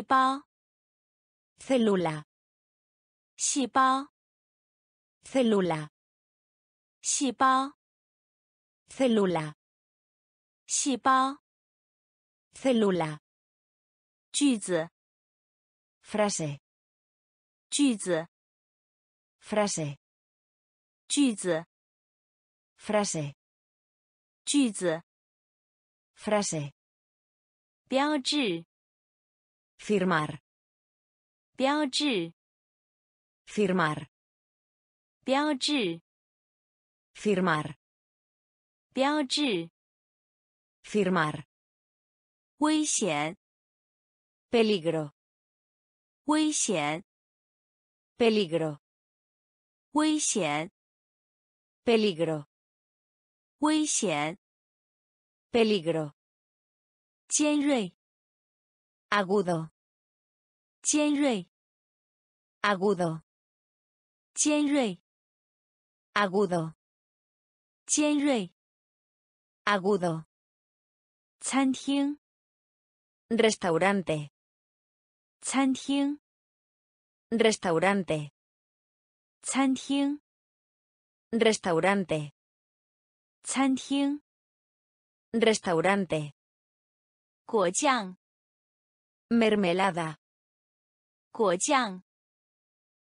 细胞 célula 细胞 célula 细胞 célula 细胞 célula 句子 frase 句子 frase 句子 frase 句子 frase 标志 firmar 标志 firmar 标志 firmar 标志 firmar 危险 peligro 危险 peligro 危险 peligro 危险 peligro 尖锐 Agudo. Tienrui. Agudo. Tienrui. Agudo. Tienrui. Agudo. Cantín. Restaurante. Restaurante. Restaurante. Restaurante. Guojiang mermelada 果酱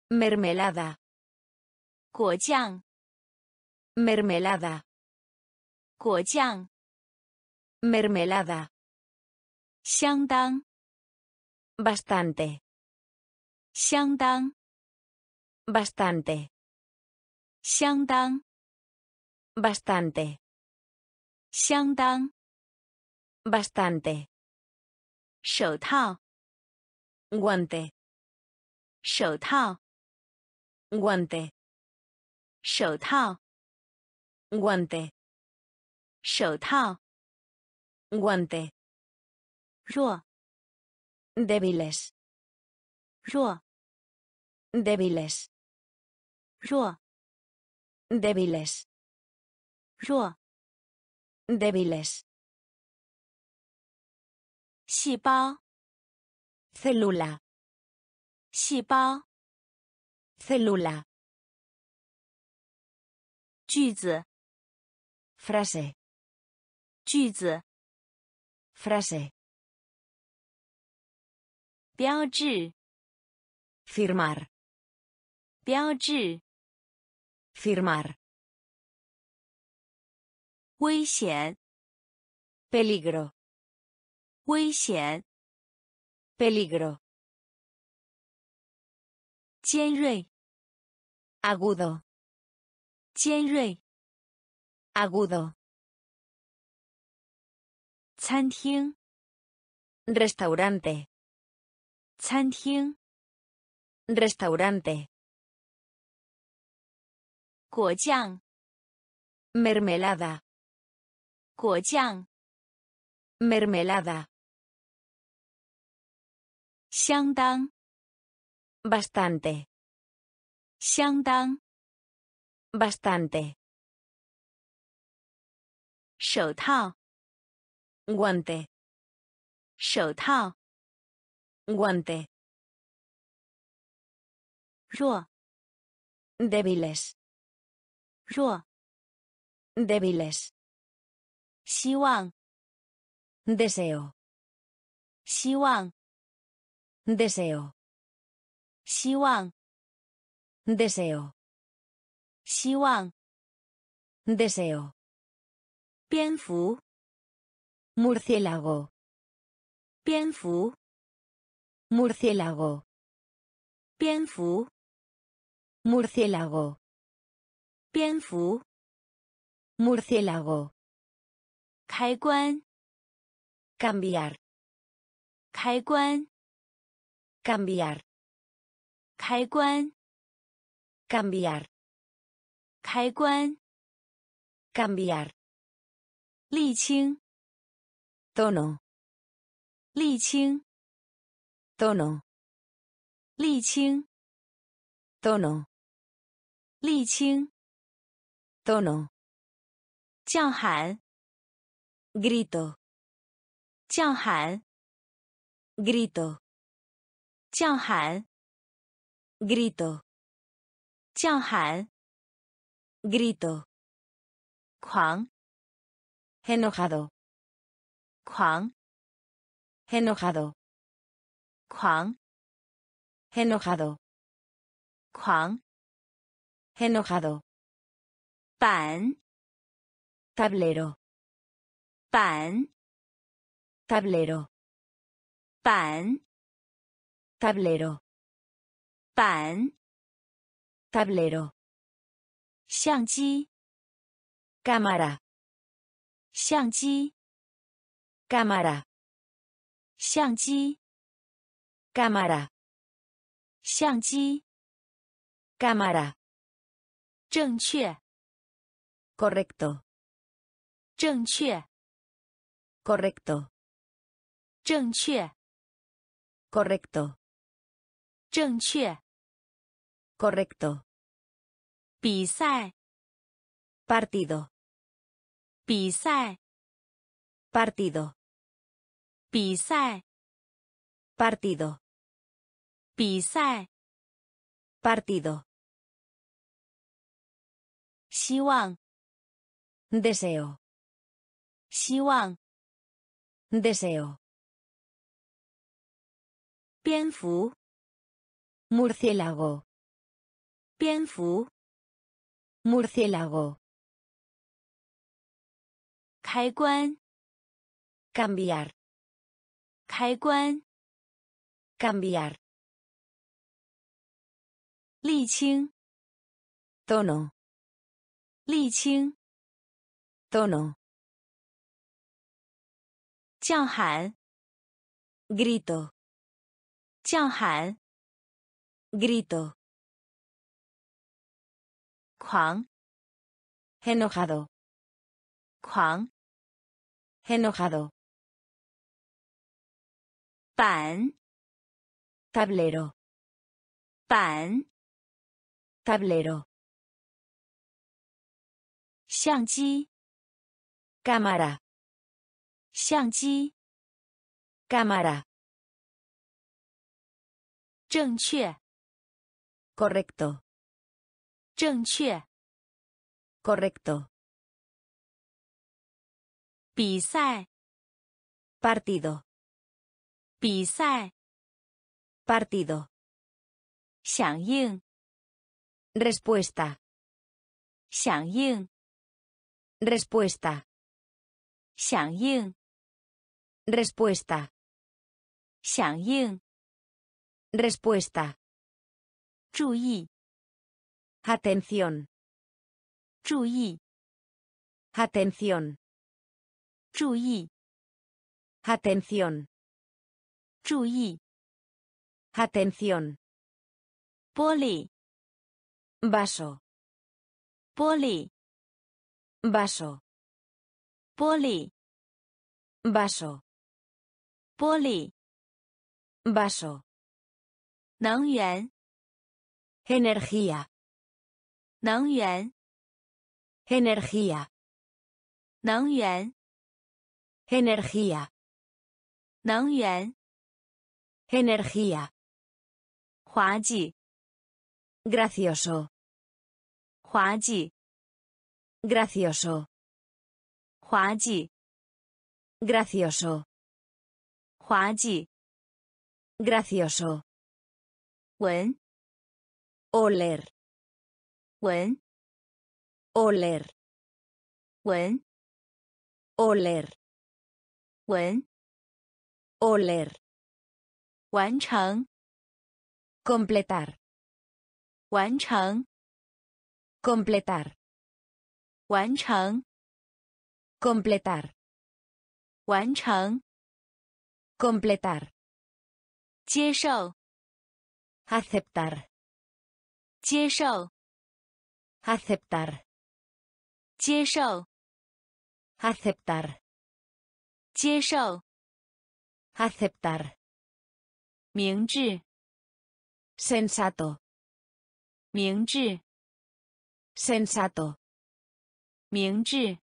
mermelada 果酱 mermelada 果酱 mermelada 相当 bastante 相当 bastante 相当 bastante 相当 bastante 手套 guante 手套 guante 手套 guante 手套 guante 弱 débiles 弱 débiles 弱 débiles 弱 débiles 细胞 célula 细胞 célula 句子 frase 句子 frase 标志 firmar 标志 firmar 危险 peligro 危险 peligro 尖锐 agudo 尖锐 agudo 餐厅 restaurante 餐厅 restaurante 果酱 mermelada 果酱 mermelada 相当 bastante 相当 bastante 手套 guante 手套 guante 弱 débiles 弱 débiles 希望 deseo 希望 deseo 希望 deseo 希望 deseo 蝙蝠 murciélago 蝙蝠 murciélago 蝙蝠 murciélago 蝙蝠 murciélago 开关 cambiar 开关 cambiar 开关 cambiar 开关 cambiar 沥青 tono 沥青 tono 沥青 tono 沥青 tono 叫喊 grito 叫喊 grito 叫喊， grito, 叫喊， grito, 狂， enojado, 狂， enojado, 狂， enojado, 狂， enojado, 板， tablero, 板， tablero, 板， tablero. Pan. Tablero. Xiangji. Cámara. Xiangji. Cámara. Xiangji. Cámara. Xiangji. Cámara. Zhengque. Correcto. Zhengque. Correcto. Zhengque. Correcto. 正确， correcto, 比赛， partido, 比赛， partido, 比赛， partido, 比赛， partido, 希望， deseo, 希望， deseo, 蝙蝠， murciélago, 蝙蝠， murciélago, 开关， cambiar, 开关， cambiar, 沥青， tono, 沥青， tono, 叫喊， grito, 叫喊， Grito. Kwang. Enojado. Kwang. Enojado. Pan. Tablero. Pan. Tablero. Xiangji. Cámara. Xiangji. Cámara. 正确 correcto, 正确， correcto, 比赛， partido, 比赛， partido, 响应， respuesta, 响应， respuesta, 响应， respuesta, 响应， respuesta, 注意，atención, 注意，atención, 注意，atención, 注意，atención, 玻璃，vaso, 玻璃，vaso, 玻璃，vaso, 玻璃，vaso, 能源，energía, 能源， energía, 能源， energía, 能源， energía, 滑稽， gracioso, 滑稽， gracioso, 滑稽， gracioso, 滑稽， gracioso, 闻， oler, 闻， oler, 闻， oler, 闻， oler, 完成， completar, 完成， completar, 完成， completar, 完成， completar, 接受， aceptar, 接受，aceptar, 接受，aceptar, 接受，aceptar, 明智，sensato, 明智，sensato, 明智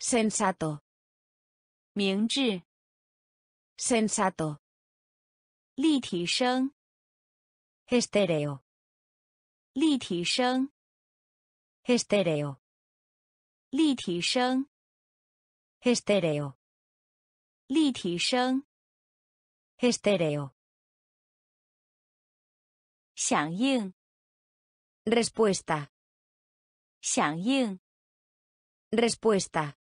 ，sensato, 明智，sensato, 立体声，estéreo, 立体声， estéreo, 立体声， estéreo, 立体声， estéreo, 响应， respuesta, 响应， respuesta,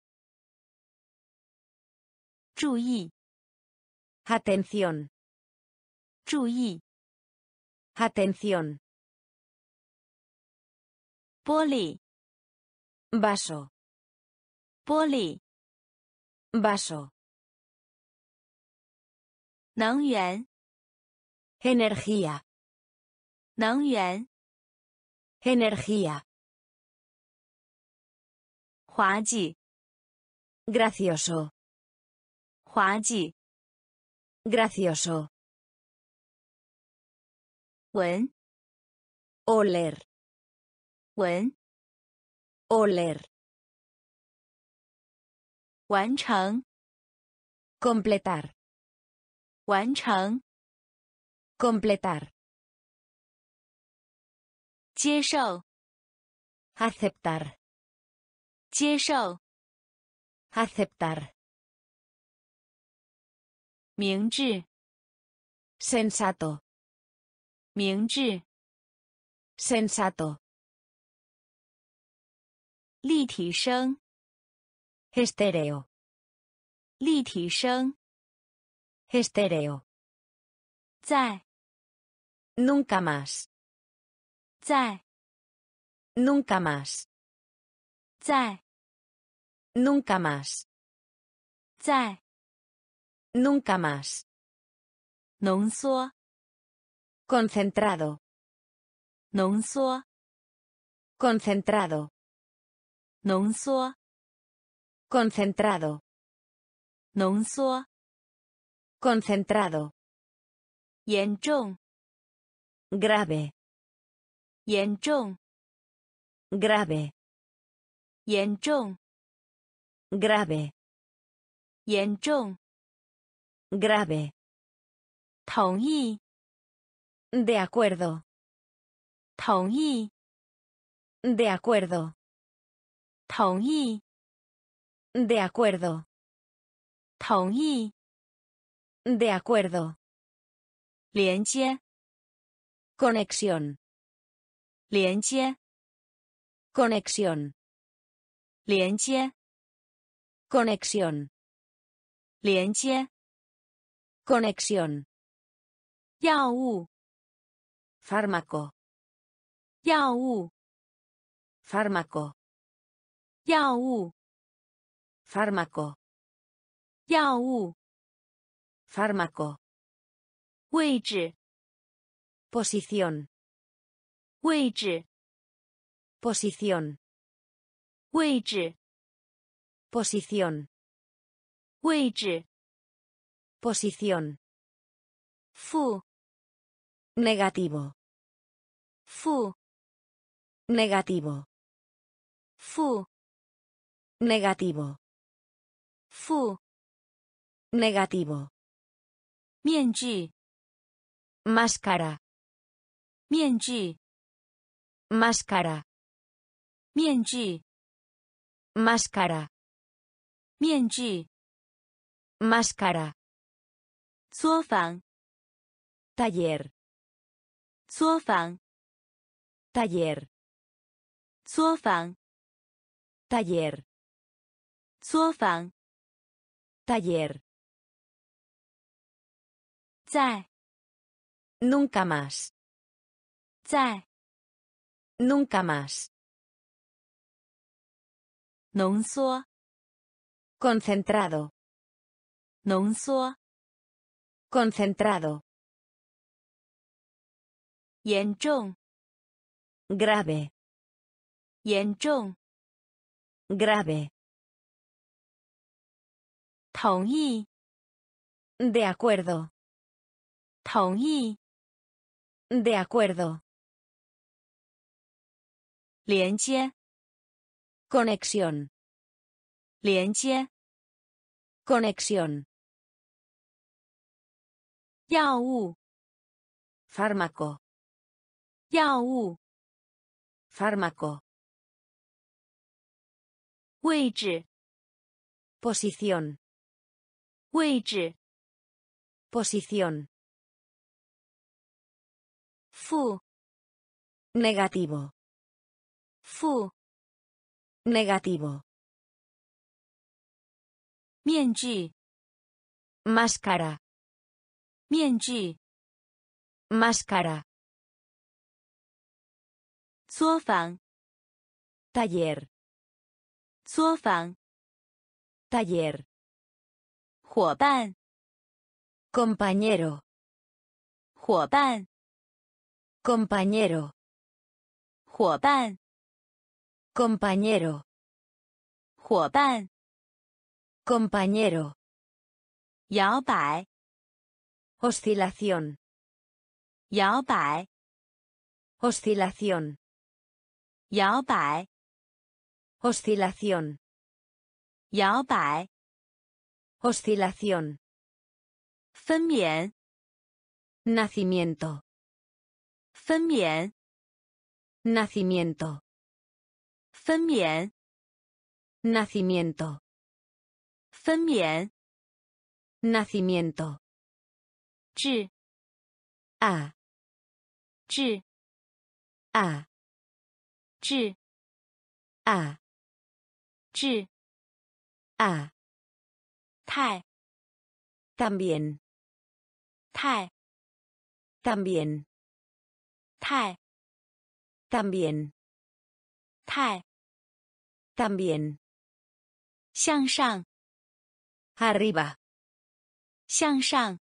注意， atención, 注意， atención, 玻璃， vaso, 玻璃， vaso, 能源， energía, 能源， energía, 滑稽， gracioso, 滑稽， gracioso, 闻， oler, 闻，oler, 完成，completar, 完成，completar, 接受，aceptar, 接受，aceptar, 明智，sensato, 明智，sensato, 立体声， estéreo, 立体声， estéreo, 在， nunca más, 在， nunca más, 在， nunca más, 在， nunca más, 浓缩， concentrado, 浓缩， concentrado, 浓缩， concentrado, 浓缩， concentrado, 严重， grave, 严重， grave, 严重， grave, 严重， grave, 同意， de acuerdo, 同意， de acuerdo, 同意， de acuerdo, 同意， de acuerdo, 连接， conexión, 连接， conexión, 连接， conexión, 连接， conexión, 药物， fármaco, 药物， fármaco, 药物， fármaco, 药物， fármaco, 位置， posición, 位置， posición, 位置， posición, 位置， posición, 负， negativo, 负， negativo, 负， Negativo. Fu. Negativo. Mienji. Máscara. Mienji. Máscara. Mienji. Máscara. Mienji. Máscara. Zuofan. Taller. Zuofan. Taller. Zuofan. Taller. 作坊， taller, 在， nunca más, 在， nunca más, 浓缩， concentrado, 浓缩， concentrado, 严重， grave, 严重， grave, 同意， de acuerdo, 同意， de acuerdo, 连接， conexión, 连接， conexión, 药物， Fármaco. 药物 Fármaco. 位置 Posición. 位置 Posición. 负 Negativo. 负 Negativo. 面具 Máscara. 面具 Máscara. 作坊 Taller. 作坊 Taller. 伙伴 Compañero. 伙伴 Compañero. 伙伴 Compañero. 伙伴 Compañero. 摇摆 Oscilación. 摇摆 Oscilación. 摇摆 Oscilación. 摇摆 Oscilación. 分娩 Nacimiento. 分娩 Nacimiento. 分娩 Nacimiento. 分娩 Nacimiento. 治 A. 治 A. 治 A. 治 A. 太 También. 太 También. 太 También. 太 También. 向上 Arriba. 向上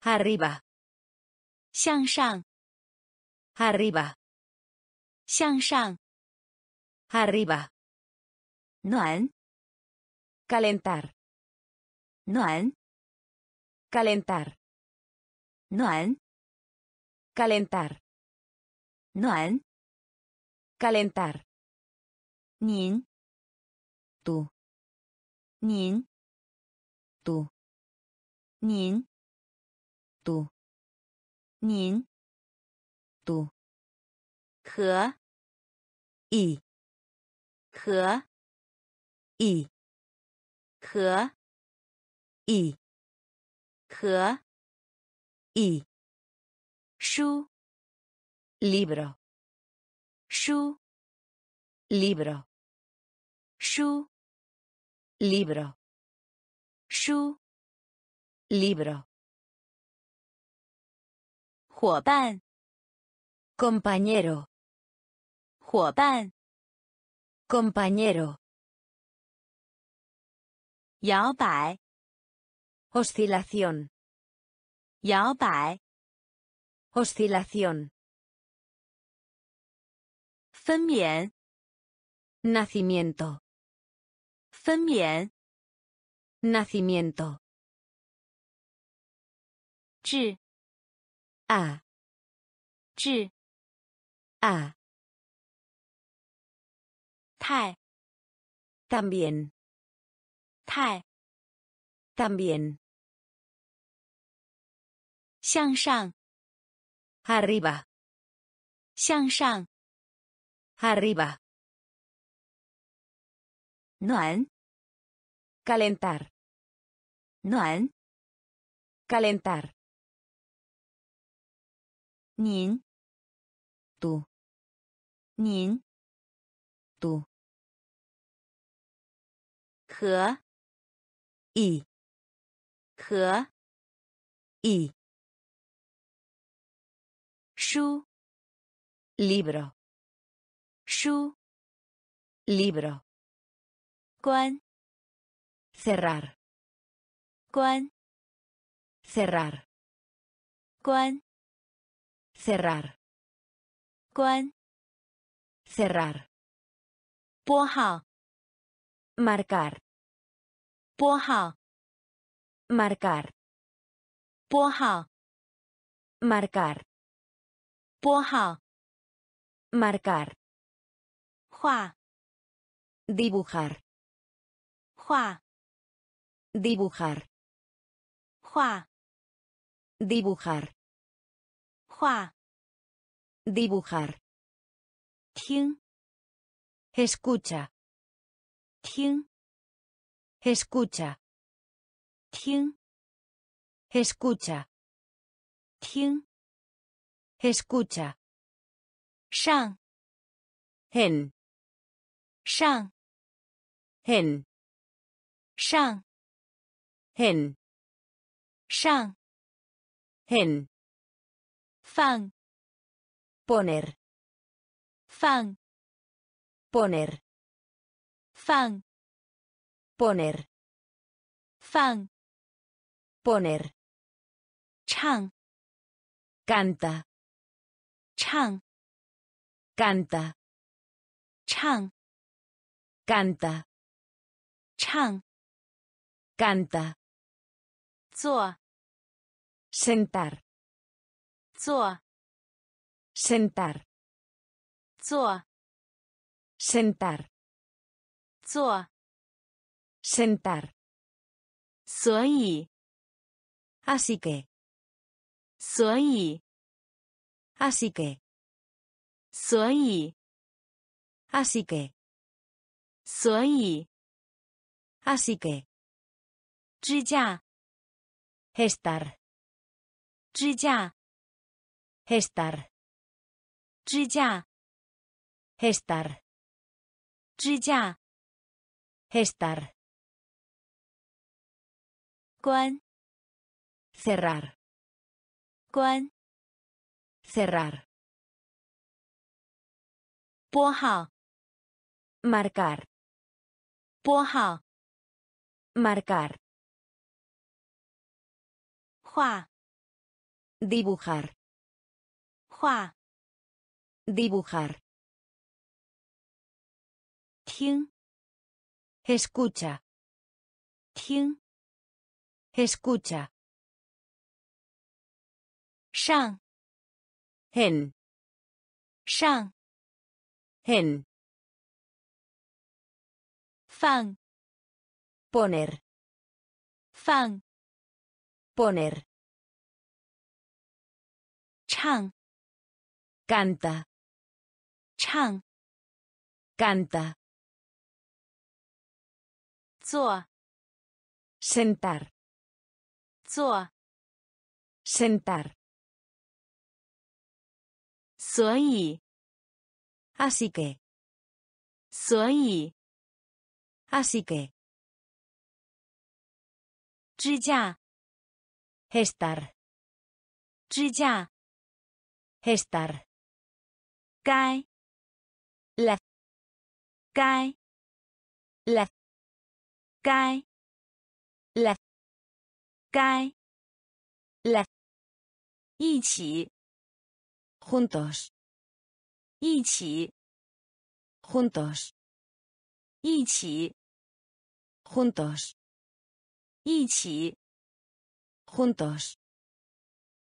Arriba. 向上 Arriba. 向上 Arriba. 暖 Calentar. 暖 Calentar. 暖 Calentar. 暖 Calentar. 您 Tú. 您 Tú. 您 Tú. 您 Tú. 和 Y. 和 Y. 和 Y. 和 Y. 书 Libro. 书 Libro. 书 Libro. 书 Libro. 伙伴 Compañero. 伙伴 Compañero. 摇摆 Oscilación. Yao bai. Oscilación. Fenbian. Nacimiento. Fenbian. Nacimiento. Zhi. A. Zhi. A. Tai. También. Tai. También. 向上 Arriba. 向上 Arriba. 暖 Calentar. 暖 Calentar. 您 Tú. 您 Tú. 和 Y. 和 Y. Shu. Libro. Shu. Libro. Quan. Cerrar. Quan. Cerrar. Quan. Cerrar. Quan. Cerrar. Poha. Marcar. Poha. Marcar. Poha. Marcar. 拨号 Marcar. 画 Dibujar. 画 Dibujar. 画 Dibujar. 画 dibujar, 听 escucha, 听 escucha, 听 escucha, 听 Escucha. Shang. En. Shang. En. Shang. En. Shang. En. Fan. Poner. Fan. Poner. Fan. Poner. Fan. Poner. Chang. Canta. Chang. Canta. Chang. Canta. Chang. Canta. Zur. Sentar. Zur. Sentar. Zur. Sentar. Zur. Sentar. Soy. Así que. Soy. así que, 所以 así que, 所以 así que, 支架 estar, 支架 estar, 支架 estar, 支架 estar, 关 cerrar, 关 cerrar, 拨号 marcar, 拨号 marcar, 画 dibujar, 画 dibujar, 听 escucha, 听 escucha, 上 hen. Shang. hen. Fan poner. Fan poner. Chang. Canta. Chang. Canta. Zua. sentar. Zua. sentar. 所以 así que, 所以 así que, 支架 estar, 支架 estar, 该 la, 该 la, 该 la, 该 la, 一起 juntos, 一起 juntos, 一起 juntos, 一起 juntos,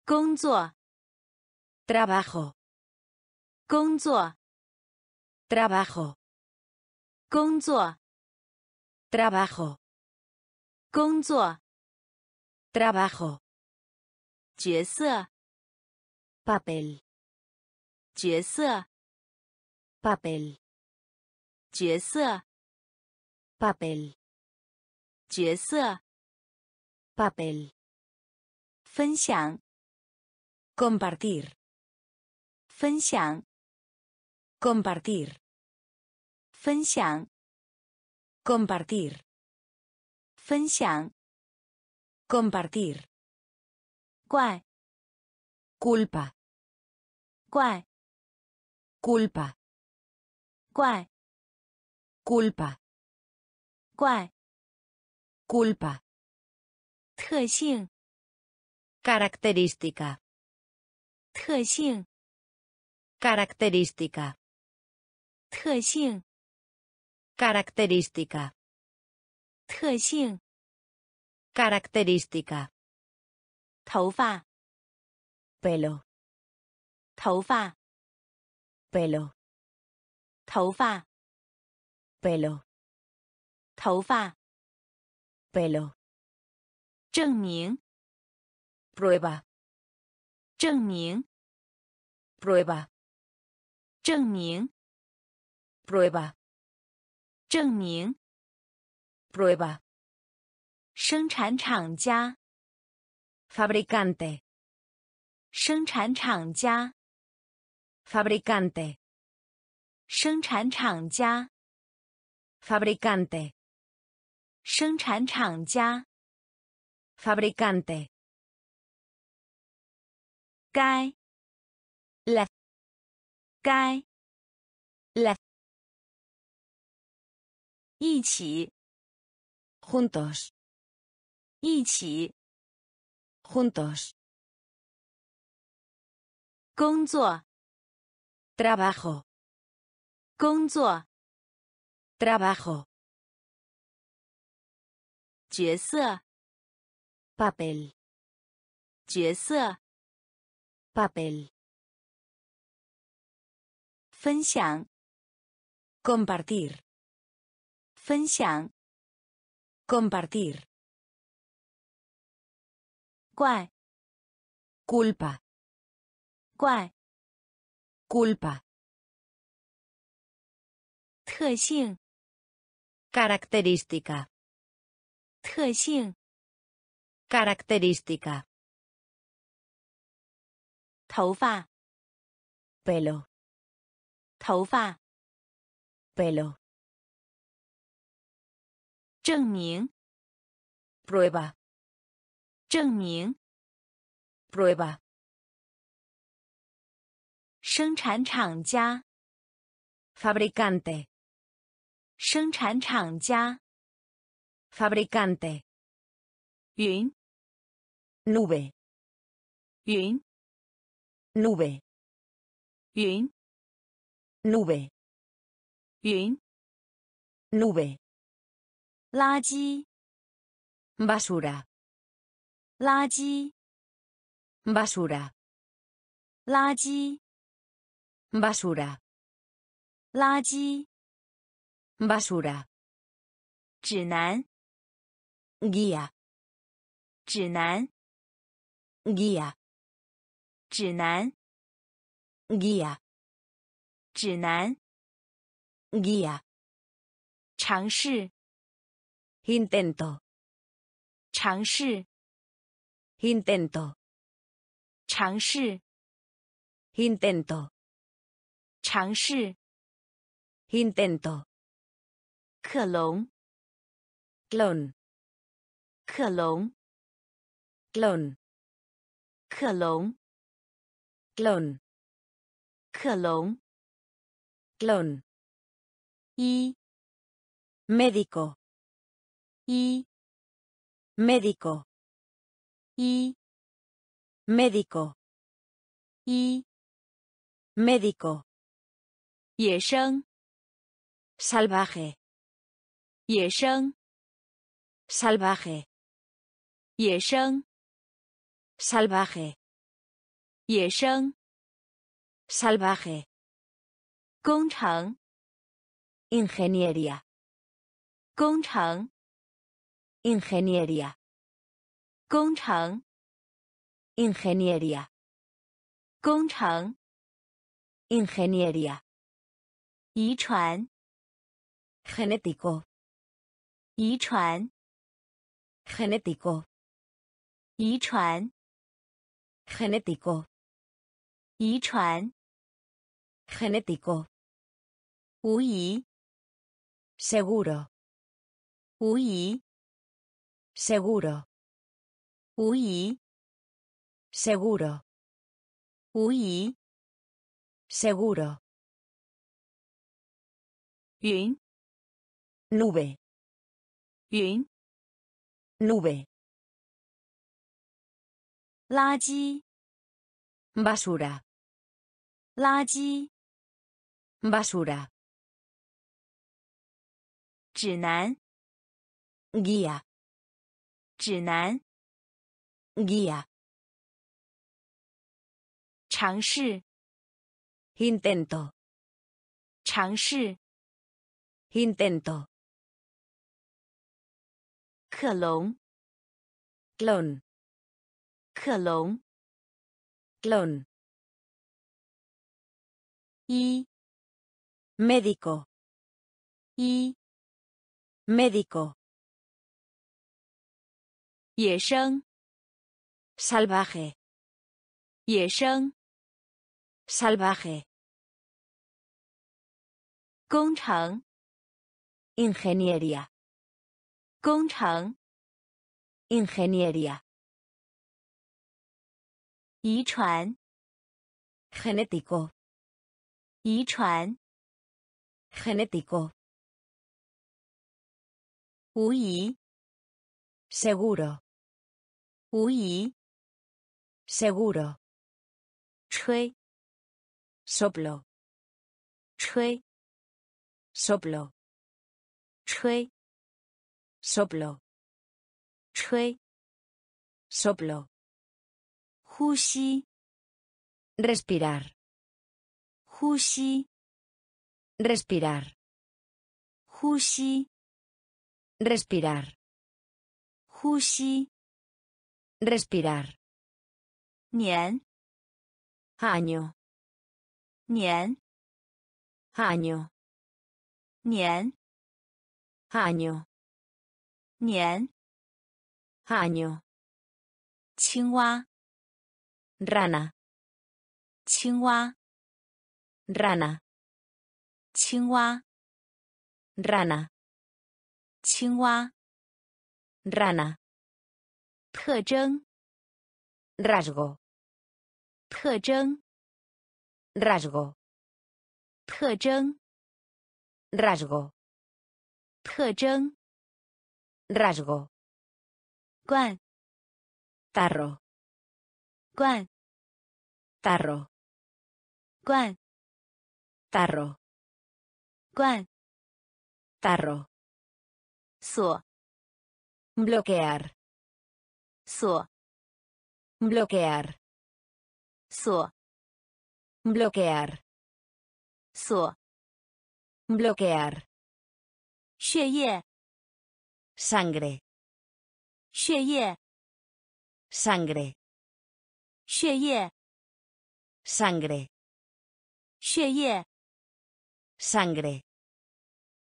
工作 trabajo, 工作 trabajo, 工作 trabajo, 工作 trabajo, 角色 papel, 角色 papel, 角色 papel, 角色 papel, 分享 compartir, 分享 compartir, 分享 compartir, 分享 compartir, 怪 culpa, 怪 culpa, 怪 culpa, 怪 culpa, 特性 característica, 特性 característica, 特性 característica, 特性 característica, 头发 pelo, 头发 pelo, 头发 pelo, 头发 pelo, 证明 prueba, 证明 prueba, 证明，prueba, 证明，prueba, 生产厂家，fabricante, 生产厂家，fabricante, 生产厂家，fabricante, 生产厂家，fabricante, 该，la, 该，la, 一起，juntos, 一起，juntos, 工作，trabajo, 工作， trabajo, 角色， papel, 角色， papel, 分享， compartir, 分享， compartir, 怪， culpa, 怪， culpa, 特性， característica, 特性， característica, 头发， pelo, 头发， pelo, 证明， prueba, 证明， prueba, 生产厂家，fabricante, 生产厂家，fabricante, 云，nube, 云，nube, 云，nube, 云，nube, 垃圾，basura, 垃圾，basura, 垃圾，basura, 垃圾，basura, 指南，guía, 指南，guía, 指南，guía, 指南，guía, 尝试，intento, 尝试，intento, 尝试，intento, 尝试， intento, 克隆， clon, 克隆， clon, 克隆， clon, 克隆， clon, 一， médico, 一， médico, 一， médico, 一， médico, 野生， salvaje, 野生， salvaje, 野生， salvaje, 野生， salvaje, 工程， ingeniería, 工程， ingeniería, 工程， ingeniería, 工程， ingeniería, 遗传， genético, 遗传， genético, 遗传， genético, 遗传， genético, 无疑， seguro, 无疑， seguro, 无疑， seguro, 无疑， seguro, 云，nube, 云，nube, 垃圾，basura, 垃圾，basura, 指南，guía, 指南，guía, 尝试，intento, 尝试，Intento. Clon. Clon. Clon. Clon. Y. Médico. Y. Médico. Yesheng. Salvaje. Yesheng. Salvaje. Gongchang. Ingeniería. Gongchang. Ingeniería. Yichuan. Genético. Yichuan. Genético. Wuyi. Seguro. Wuyi. Seguro. Chui. Soplo. Chui. Soplo. 吹 soplo, 吹 soplo, 呼吸 respirar, 呼吸 respirar, 呼吸 respirar, 呼吸 respirar, 年 año, 年 año, 年 Año, 年 año, 青蛙 rana, 青蛙 rana, 青蛙 rana, 青蛙 rana, 特征 rasgo, 特征 rasgo, 特征 rasgo, 特征 rasgo, 罐 tarro, 罐 tarro, 罐 tarro, 罐 tarro, 锁 bloquear, 锁 bloquear, 锁 bloquear, 锁 bloquear, 血液 sangre, 血液 sangre, 血液 sangre, 血液 sangre,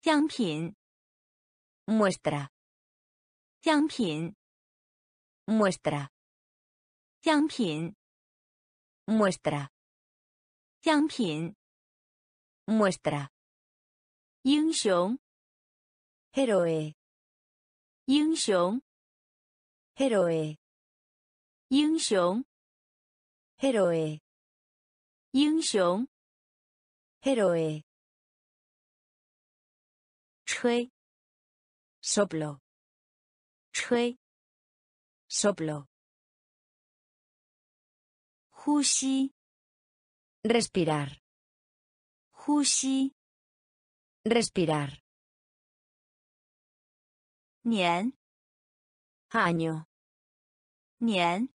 样品 muestra, 样品 muestra, 样品 muestra, 样品 muestra, 英雄 héroe, 英雄 héroe, 英雄 héroe, 英雄 héroe, 吹 soplo, 吹 soplo, 呼吸 respirar, 呼吸 respirar, 年 año, 年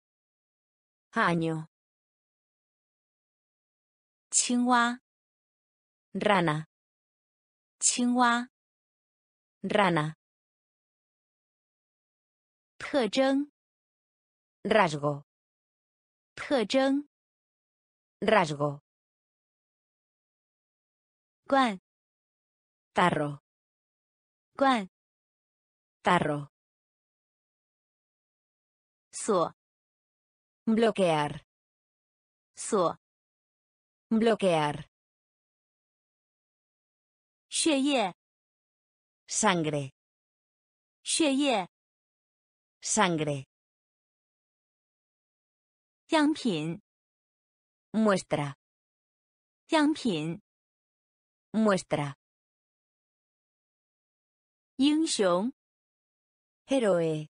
año, 青蛙 rana, 青蛙 rana, 特征 rasgo, 特征 rasgo, 罐 tarro, 罐 tarro, 锁 bloquear, 锁 bloquear, 血液 sangre, 血液 sangre, 样品 muestra, 样品 muestra, 英雄 héroe,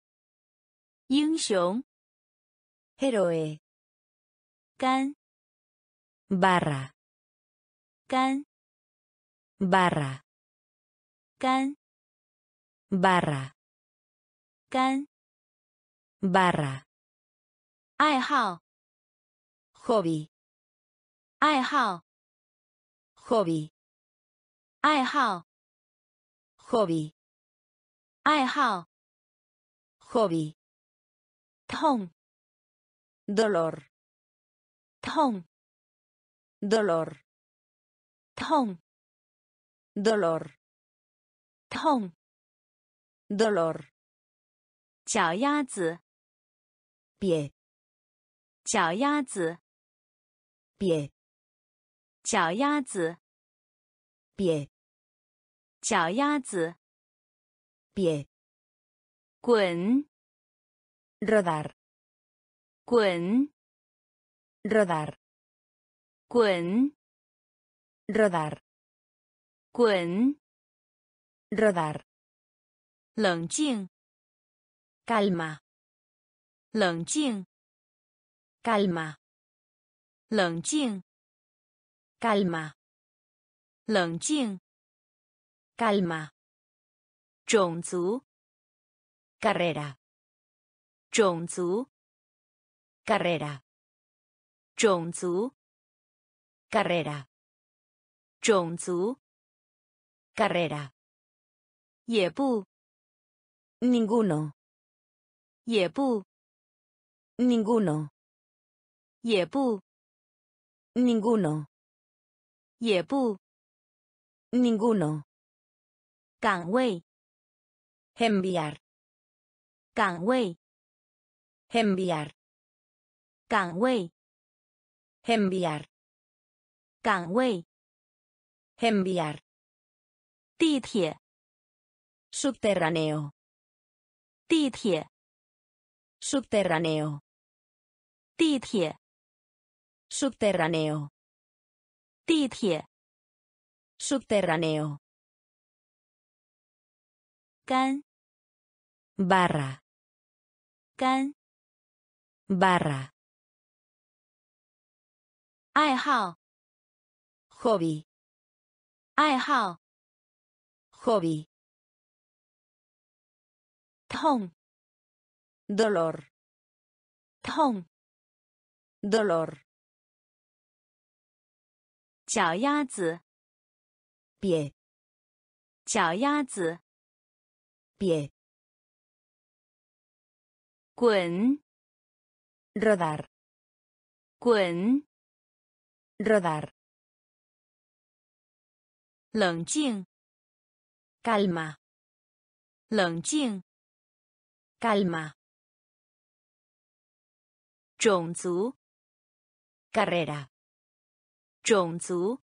英雄 héroe, 干 barra, 干 barra, 干 barra, 干 barra, 爱好 hobby, 爱好 hobby, 爱好 hobby, 爱好 hobby, 痛 dolor, 痛 dolor, 痛，dolor, 痛，dolor, 脚丫子，pie, 脚丫子，pie, 脚丫子，pie, 脚丫子，pie, Rodar. Cuen. Rodar. Cuen. Rodar. Cuen. Rodar. Lengjing. Calma. Lengjing. Calma. Lengjing. Calma. Lengjing. Calma. 种族 carrera, 种族， carrera, 种族， carrera, 种族， carrera, 也不， ninguno, 也不， ninguno, 也不， ninguno, 也不， ninguno, 岗位， enviar, 岗位， enviar, 岗位， enviar, 岗位， enviar, 地铁， subterráneo, 地铁， subterráneo, 地铁， subterráneo, 地铁， subterráneo, 干， barra, 干，barra, 爱好，hobby, 爱好，hobby, 痛，dolor, 痛，dolor, 脚丫子，pie, 脚丫子，pie, 滚， rodar, 滚， rodar, 冷静， calma, 冷静， calma, 种族， carrera, 种族，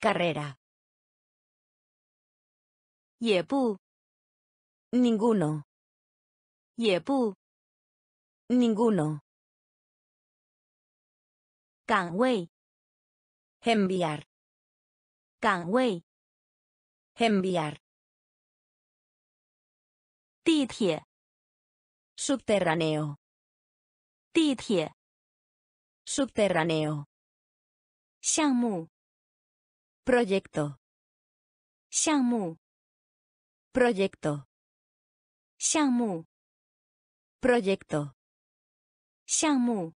carrera, 也不， ninguno, yepu ninguno Canwei. Enviar. Canwei. Enviar. Titie. Subterráneo. Titie. Subterráneo. Xiangmu. Proyecto. Xiangmu. Proyecto. Xiangmu. proyecto, 项目，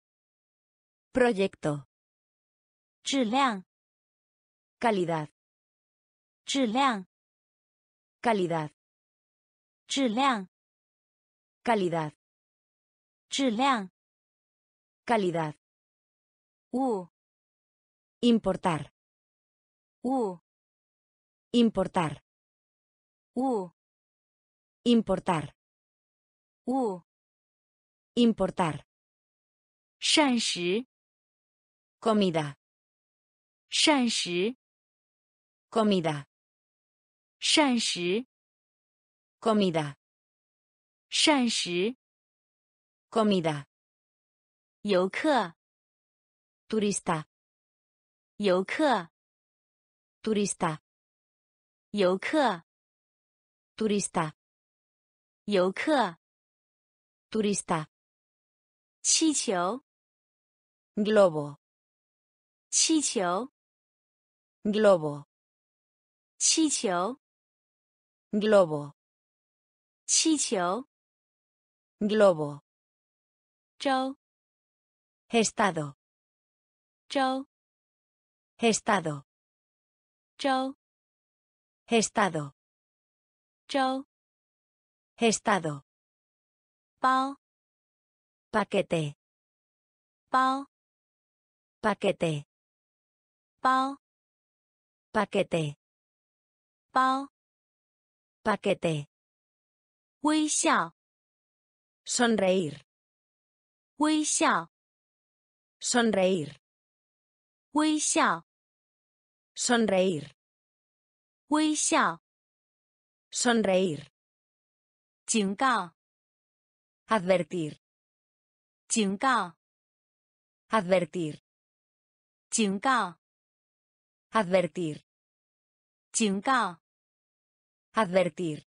proyecto, 质量， calidad, 质量， calidad, 质量， calidad, 质量， calidad, 物， importar, 物， importar, 物， importar, 物， importar, 膳食， comida, 膳食， comida, 膳食， comida, 膳食， comida, 游客， turista, 游客， turista, 游客， turista, 游客， turista, 气球， globo, 气球， globo, 气球， globo, 气球， globo, 州， estado, 州， estado, 州， estado, 州， estado, 包， paquete, 包， paquete, 包， paquete, 包， paquete, 微笑， sonreír, 微笑， sonreír, 微笑， sonreír, 微笑， sonreír, 警告， advertir, 警告， advertir, 警告， advertir, 警告， advertir,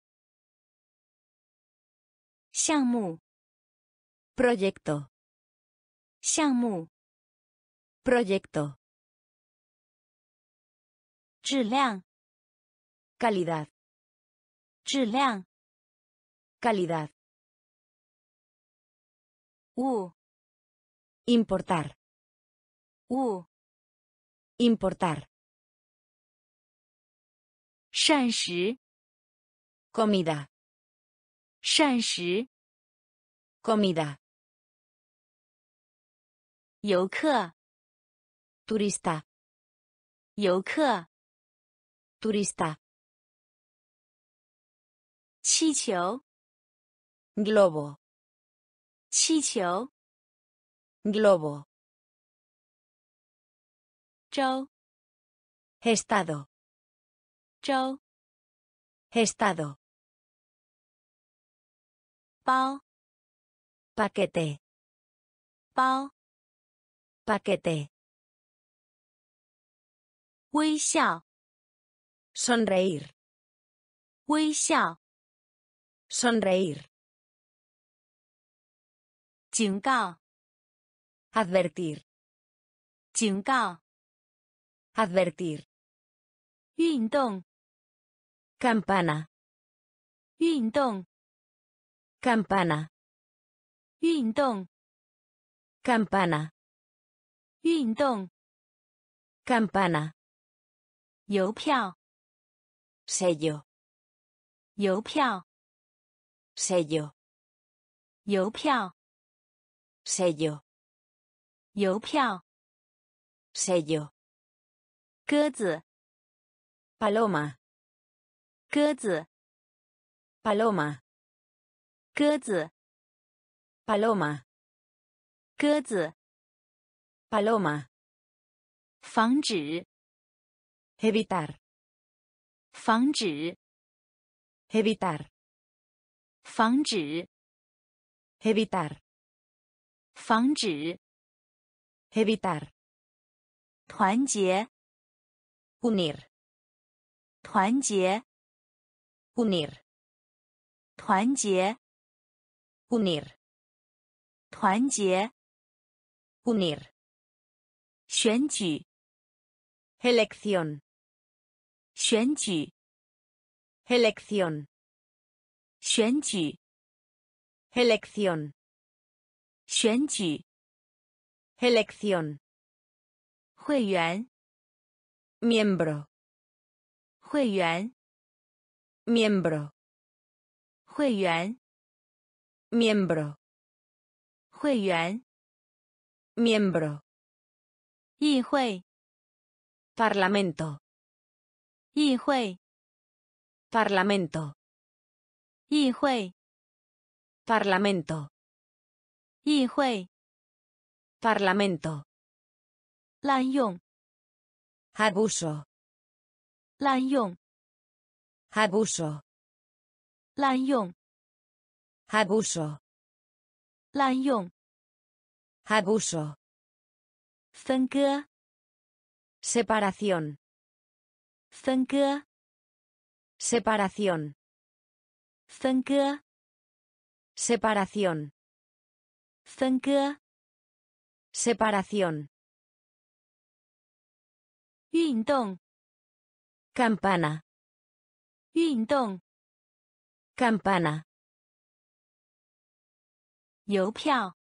项目， proyecto, 项目， proyecto, 质量， calidad, 质量， calidad, 物，importar, 物，importar, 膳食，comida, 膳食，comida, 游客，turista, 游客，turista, 气球，globo, 气球， globo, 州， estado, 州， estado, 包， paquete, 包， paquete, 微笑， sonreír, 微笑， sonreír, 警告， advertir, 警告， advertir, 运动， campana, 运动， campana, 运动， campana, 运动， campana, 邮票， sello, 邮票， sello, 邮票， Sello, 邮票，sello, 鸽子，paloma, 鸽子，paloma, 鸽子，paloma, 鸽子，paloma, 防止，evitar, 防止，evitar, 防止，evitar, 防止，evitar, 团结，unir, 团结，unir, 团结，unir, 团结，unir, 选举，elección, 选举，elección, 选举，elección, 选举， elección, 会员， miembro, 会员， miembro, 会员， miembro, 会员， miembro, 议会， parlamento, 议会， parlamento, 议会， parlamento, 议会， parlamento, 滥用， abuso, 滥用， abuso, 滥用， abuso, 滥用， abuso, 分割， separación, 分割， separación, 分割， separación, 分割， separación, 运动， campana, 运动， campana, 邮票，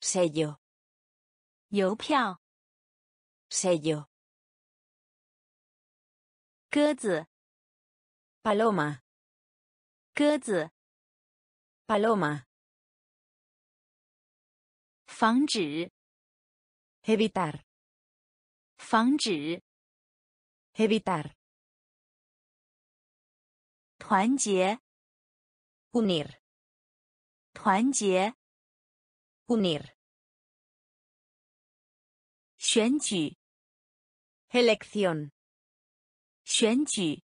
sello, 邮票， sello, 鸽子， paloma, 鸽子， paloma, 防止，evitar, 防止，Evitar. 团结，Unir. 团结，Unir. 选举，Elección. 选举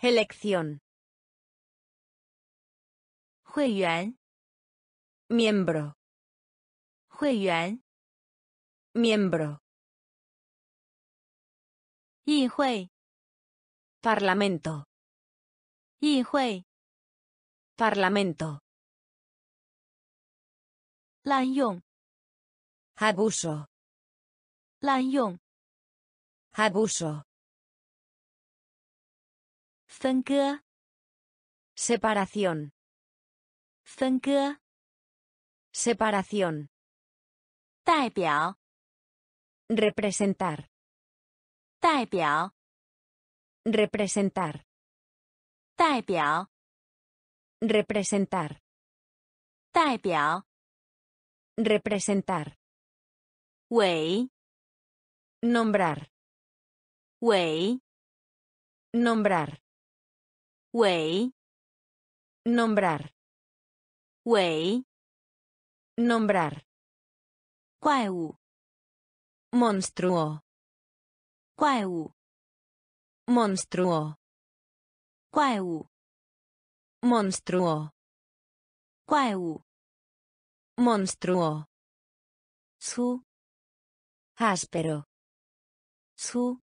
，Elección. 会员，Miembro. 会员， Miembro. 议会， Parlamento. 议会， Parlamento. 滥用， Abuso. 滥用， Abuso. 分割， Separación. 分割， Separación. 代表， Representar. 代表， Representar. 代表， Representar. 代表， Representar. 委， Nombrar. 委， Nombrar. 委， Nombrar. 委， Nombrar. 怪物，Monstruo. 怪物，Monstruo. 怪物，Monstruo. 怪物，Monstruo. 粗，Áspero. 粗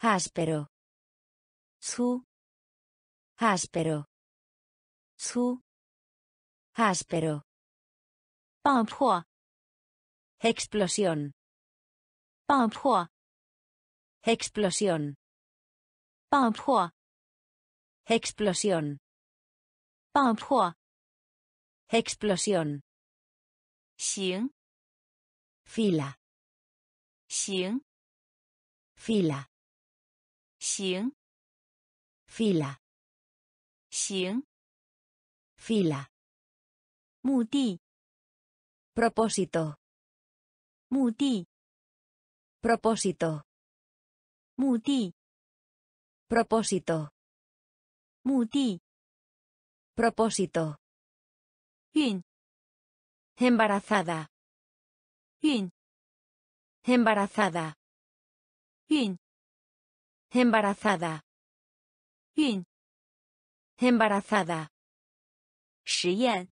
，Áspero. 粗，Áspero. 粗，Áspero. 爆破，Explosión. Explosión. Explosión. Explosión. Xing. Fila. Xing. Fila. Xing. Fila. Xing. Fila. Mudi. Propósito. 目的， Propósito. 目的， Propósito. 目的， Propósito. 孕， Embarazada. 孕， Embarazada. 孕， Embarazada. 孕， Embarazada. 实验，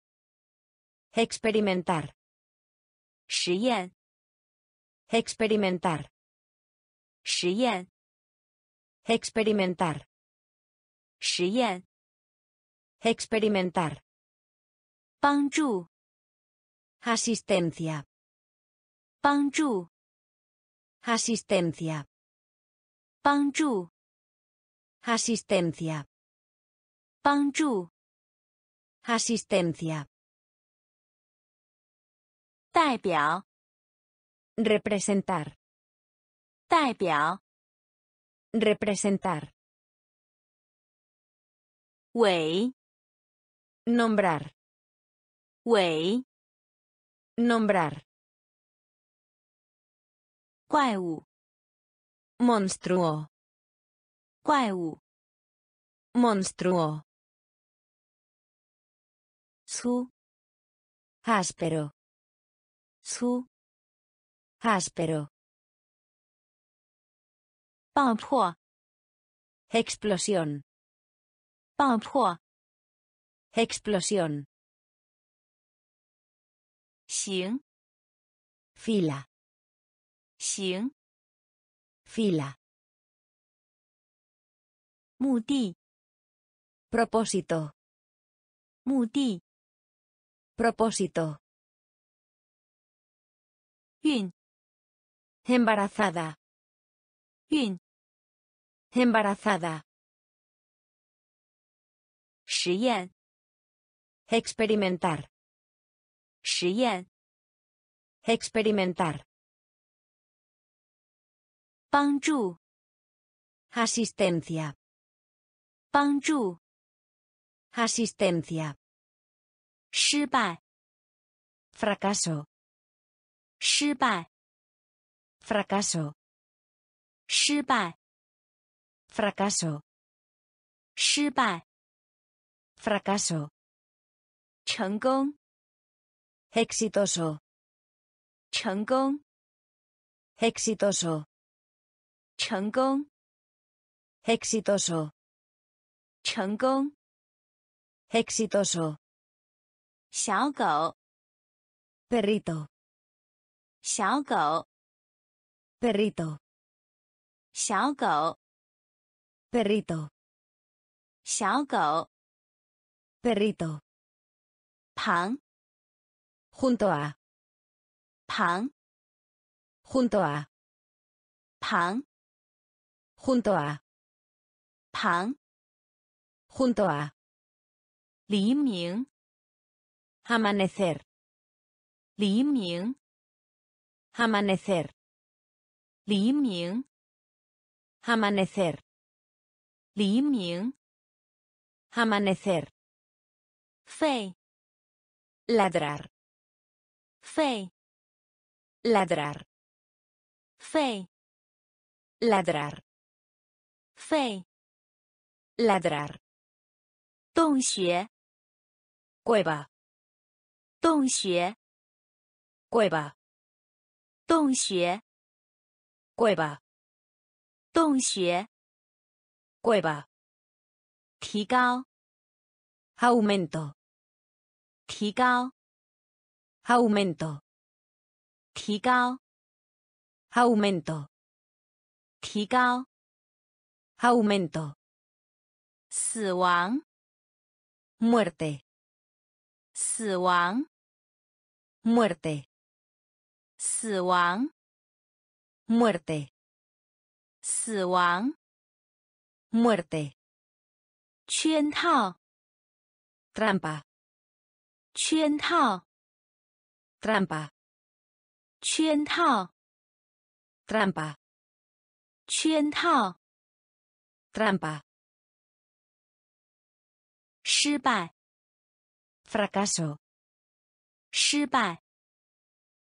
Experimentar. 实验， Experimentar. 实验， Experimentar. 实验， Experimentar. 帮助， Asistencia. 帮助， Asistencia. 帮助， Asistencia. 帮助， Asistencia. 代表， Representar. 代表， Representar. 委， Nombrar. 委， Nombrar. 怪物， Monstruo. 怪物， Monstruo. 粗， Áspero. 粗， Áspero. 爆破， Explosión. 爆破， Explosión. 行， Fila. 行， Fila. 目的， Propósito. 目的， Propósito. 孕， Embarazada. Yun. Embarazada. Shiyan. Experimentar. Shiyan. Experimentar. Bangju. Asistencia. Bangju. Asistencia. Shibai. Fracaso. Shibai. Fracaso. 失败，fracaso, 失败、fracaso, 成功、exitoso, 成功、exitoso, 成功、exitoso, 成功。exitoso, 小狗、perrito, 小狗、perrito, 小狗、 perrito, 小狗。 perrito, 旁、 junto a, 旁、 junto a, 旁、 junto a, 旁。 junto a, 黎明、 amanecer, 黎明、 amanecer, 黎明、 amanecer, 黎明。 amanecer, 吠、 ladrar, 吠、 ladrar, 吠、 ladrar, 吠。 ladrar, 洞穴、 cueva, 洞穴、 cueva, 洞穴、 Cueva, 洞穴。cueva, 提高、aumento, 提高、aumento, 提高、aumento, 提高。aumento, 死亡、muerte, 死亡、muerte, 死亡、muerte, 死亡。muerte, 圈套、trampa, 圈套、trampa, 圈套、trampa, 圈套。trampa, 失败、fracaso, 失败、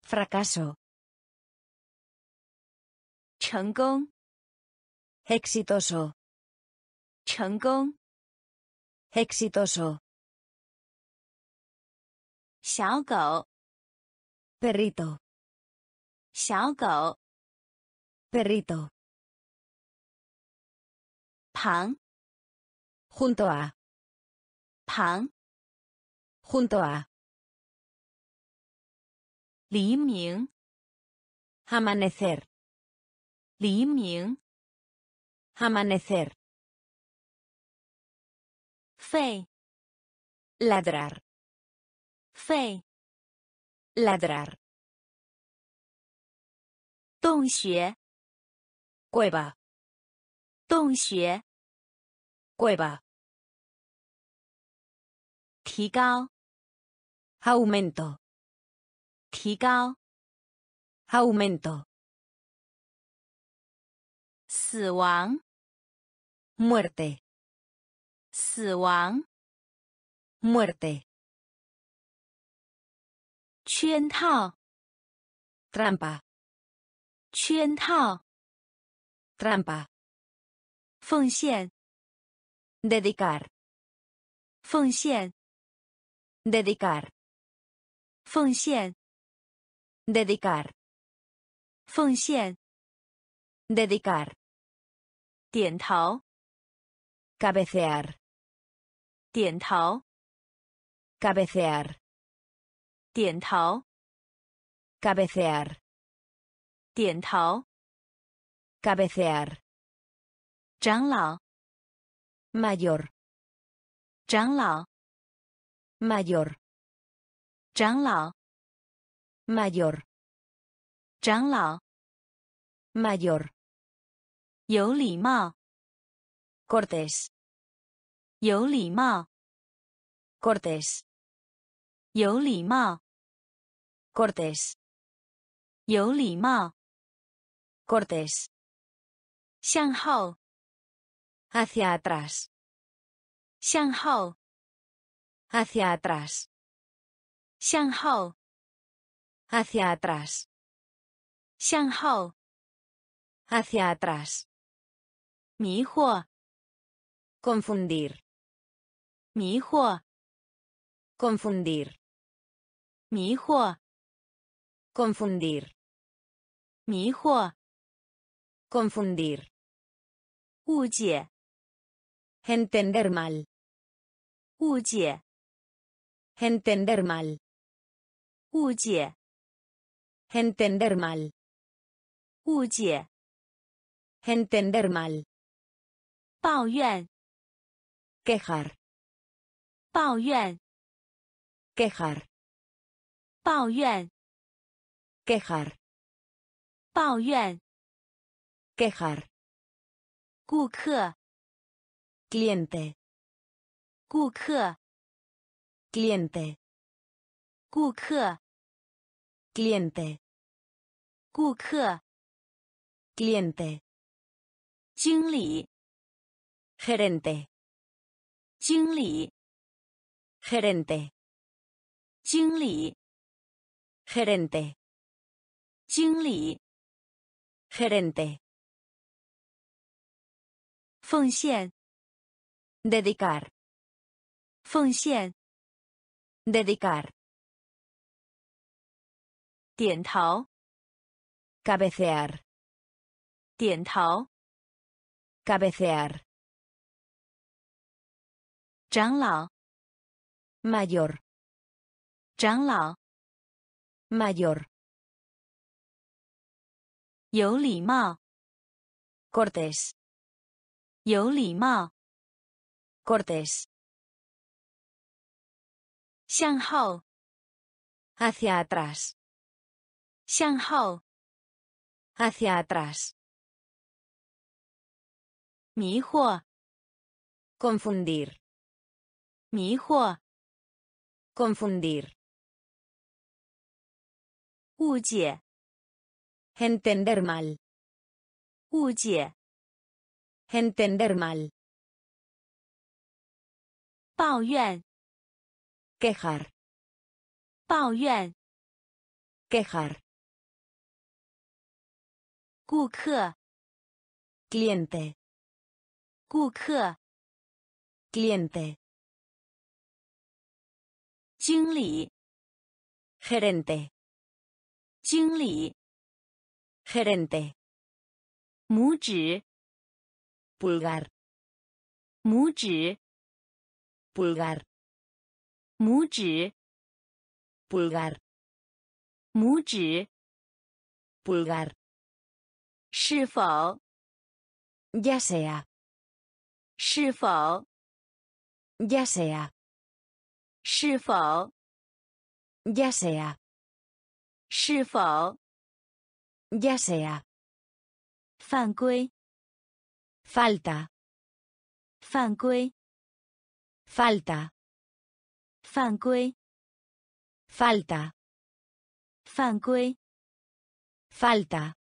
fracaso, 成功、 exitoso, 成功。 exitoso, 小狗、 perrito, 小狗。 perrito, 旁、 junto a, 旁。 junto a, 黎明、 amanecer, 黎明。 amanecer, 吠、 ladrar, 吠。 ladrar, 洞穴、 cueva, 洞穴。 cueva, 提高、 aumento, 提高。 aumento, 死亡、muerte, 死亡。muerte, 圈套、trampa, 圈套。trampa, 奉献、dedicar, 奉献、dedicar, 奉献、dedicar, 奉献。dedicar, 点头、 cabecear, 点头、 cabecear, 点头、 cabecear, 点头。 cabecear, 长老、 mayor, 长老、 mayor, 长老、 mayor, 长老。 mayor, 有礼貌、 cortés, 有礼貌、 cortés, 有礼貌、 cortés, 有礼貌。 cortés, 向后、 hacia atrás, 向后、 hacia atrás, 向后、 hacia atrás, 向后。 hacia atrás, 迷惑， confundir, 迷惑， confundir, 迷惑， confundir, 迷惑， confundir, 误解， entender mal, 误解， entender mal, 误解， entender mal, 误解， entender mal, 抱怨，quejar, 抱怨，quejar, 抱怨，quejar, 抱怨，quejar, 顾客，cliente, 顾客，cliente, 顾客，cliente, 顾客，cliente, 经理，gerente, 经理， gerente, 经理， gerente, 经理， gerente, 奉献， dedicar, 奉献， dedicar, 点头， cabecear, 点头， cabecear, 长老， mayor, 长老， mayor, 有礼貌， cortés, 有礼貌， cortés, 向后， hacia atrás, 向后， hacia atrás, 迷惑， confundir, 迷惑， confundir, 误解， entender mal, 误解， entender mal, 抱怨， quejar, 抱怨， quejar, 顾客， cliente, 顾客， cliente, 经理，gerente, 经理，gerente, 拇指，pulgar, 拇指，pulgar, 拇指，pulgar, 拇指，pulgar, 是否，ya sea, 是否，ya sea, 是否， ya sea, 是否， ya sea, 犯规， falta, 犯规， falta, 犯规， falta, 犯规， falta,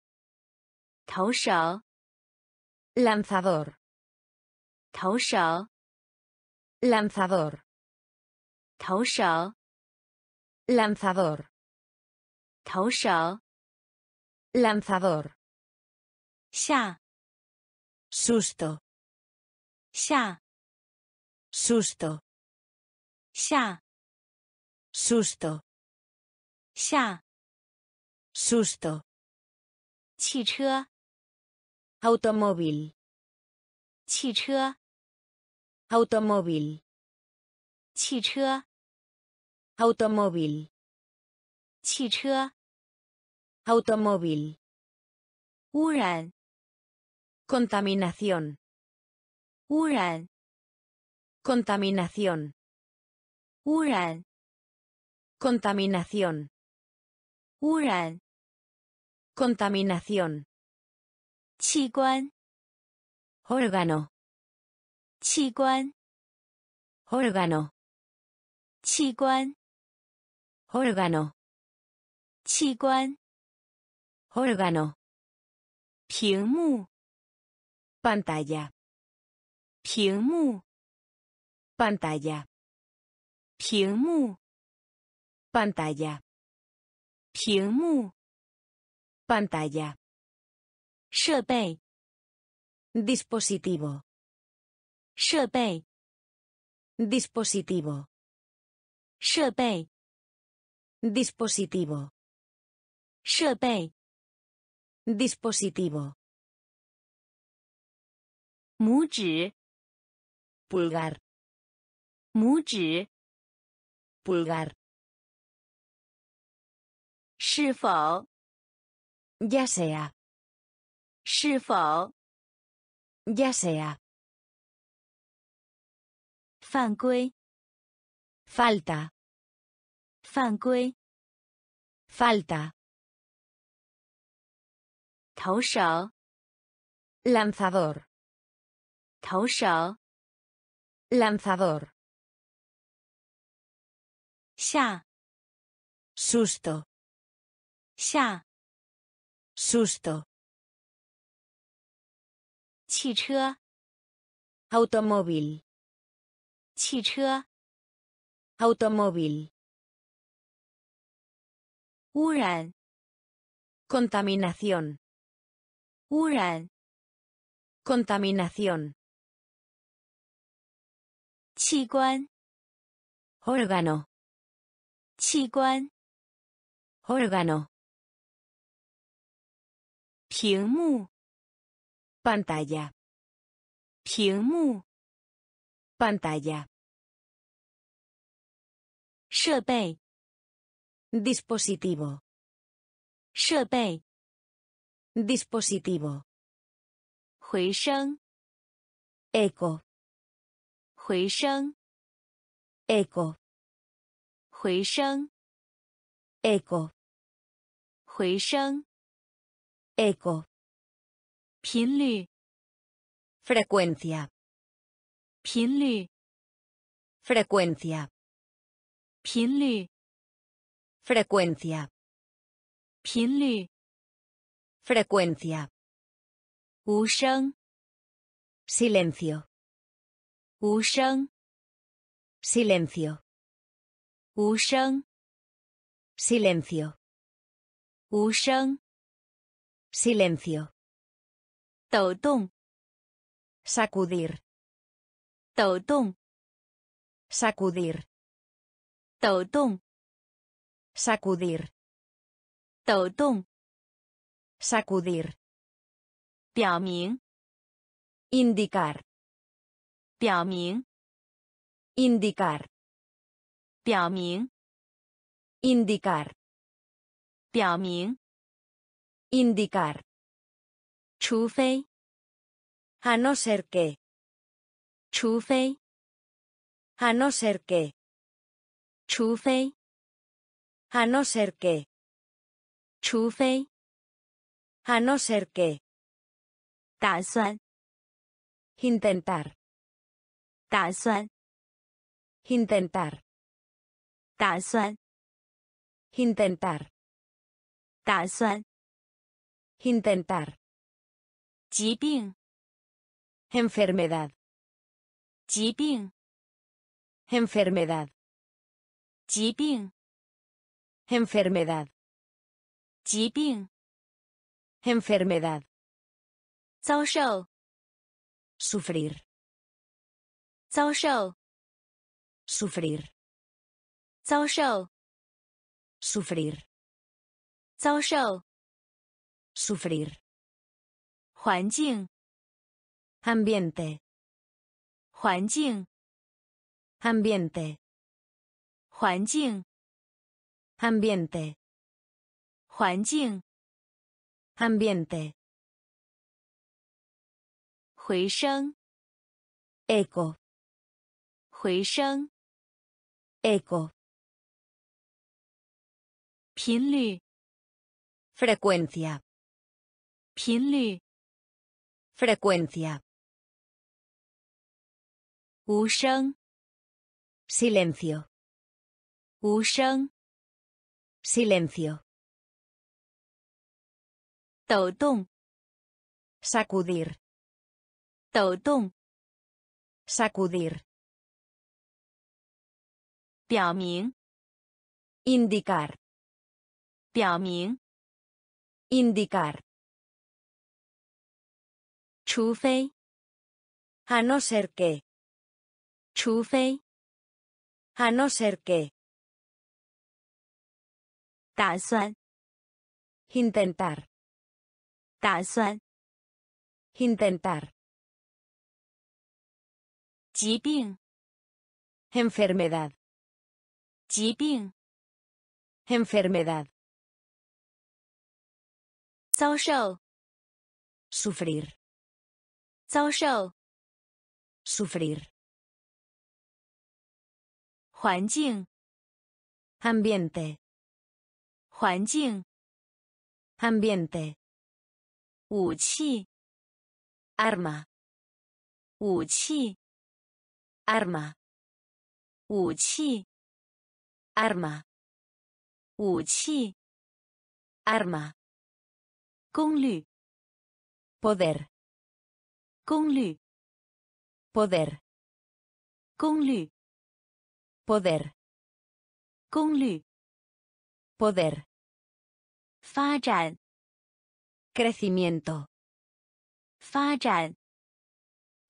投手， lanzador, 投手， lanzador, 投手， lanzador, 投手， lanzador, 下， susto, 下， susto, 下， susto, 下， susto, 汽车， automóvil, 汽车， automóvil, 汽车， automóvil, 汽车， automóvil, 污染， contaminación, 污染， contaminación, 污染， contaminación, 污染， contaminación, 器官， órgano, 器官， órgano, 器官， órgano, 器官， órgano, 屏幕， pantalla, 屏幕， pantalla, 屏幕， pantalla, 屏幕， pantalla, 设备， Dispositivo. 设备 Dispositivo. 设备 Dispositivo. 设备 Dispositivo. 拇指 Pulgar. 拇指 Pulgar. 是否 Ya sea. 是否 Ya sea. 犯规 Falta. 犯规 Falta. 投手 Lanzador. 投手 Lanzador. 下 Susto. 下 Susto. 汽车 Automóvil. 汽车 Automóvil. 污染 Contaminación. 污染 Contaminación. 器官 Órgano. 器官 Órgano. 屏幕 Pantalla. 屏幕 Pantalla. 设备 Dispositivo. 设备 Dispositivo. 回声 Eco. 回声 Eco. 回声 Eco. 回声 Eco. 频率 Frecuencia. 频率 Frecuencia. 频率 Frecuencia. 频率 Frecuencia. 无声 Silencio. 无声 Silencio. 无声 Silencio. 无声 Silencio. 抖动 Sacudir. 抖动 Sacudir. Sacudir. Toutón. Sacudir. Piaming. Indicar. Piaming. Indicar. Piaming. Indicar. Piaming. Indicar. Chufei. A no ser que. Chufei. A no ser que. 除非 A no ser que. 除非 A no ser que. 打算 Intentar. 打算 Intentar. 打算 Intentar. 打算 Intentar. 疾病 Enfermedad. 疾病 Enfermedad. 疾病 Enfermedad. 疾病 Enfermedad. 遭受 Sufrir. 遭受 Sufrir. 遭受 Sufrir. 遭受 Sufrir. 环境 Ambiente. 环境 Ambiente. 环境 Ambiente. 环境 Ambiente. 回声 Eco. 回声 Eco. 频率 Frecuencia. 频率 Frecuencia. 无声 Silencio. 无声 Silencio. 抖动 Sacudir. 抖动 Sacudir. 表明 Indicar. 表明 Indicar. 除非， A no ser que. 除非 A no ser que. 打算，Intentar. 打算 Intentar. 疾病，Enfermedad. 疾病 Enfermedad. 遭受，Sufrir. 遭受 Sufrir. 环境，Ambiente. 环境 Ambiente. 武器， Arma. 武器， Arma. 武器， Arma. 武器， Arma. 功率， Poder. 功率， Poder. 功率， Poder. 功率， Poder. 发展， Crecimiento. 发展，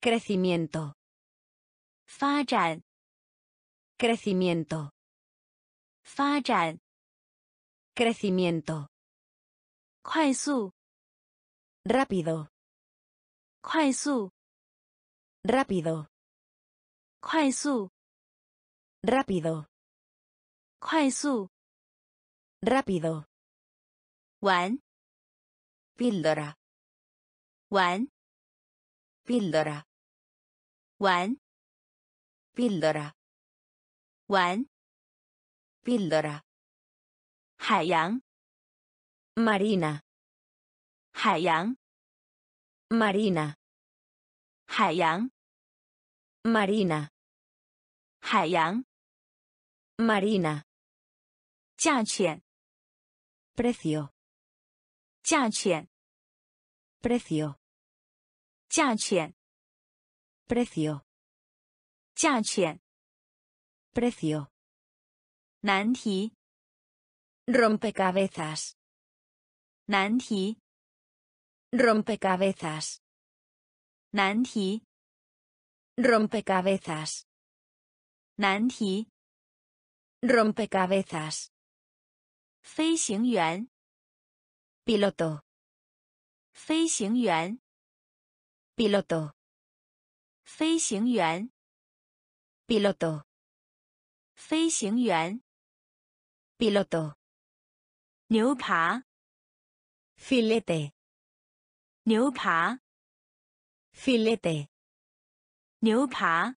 Crecimiento. 发展， Crecimiento. 发展， Crecimiento. 快速， Rápido. 快速， Rápido. 快速， Rápido. 快速， Rápido. 완 빌더라 완 빌더라 완 빌더라 완 빌더라 하양 마리나 하양 마리나 하양 마리나 하양 마리나 价钱 precio 价钱， Precio. 价钱， Precio. 价钱， Precio. 难题， Rompecabezas. 难题， Rompecabezas. 难题， Rompecabezas. 难题， Rompecabezas. 飞行员， Piloto. 飞行员，Piloto. 飞行员，Piloto. 飞行员，Piloto. 牛扒，Filete. 牛扒，Filete. 牛扒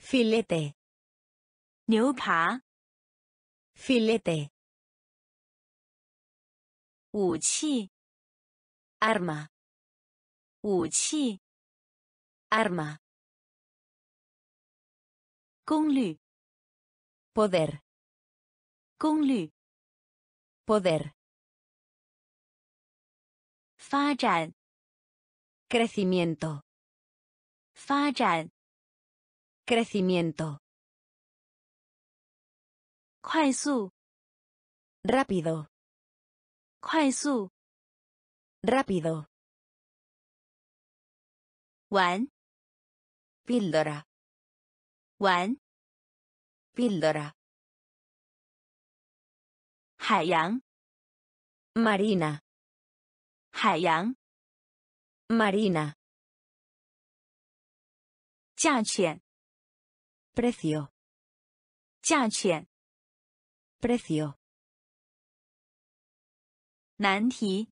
，Filete. 牛扒，Filete. 武器， Arma. 武器， Arma. 功率， Poder. 功率， Poder. 发展， Crecimiento. 发展， Crecimiento. 快速， Rápido. 快速， Rápido. 玩， Píldora. 玩， Píldora. 海洋， Marina. 海洋， Marina. 价钱， Precio. 价钱， Precio. 难题，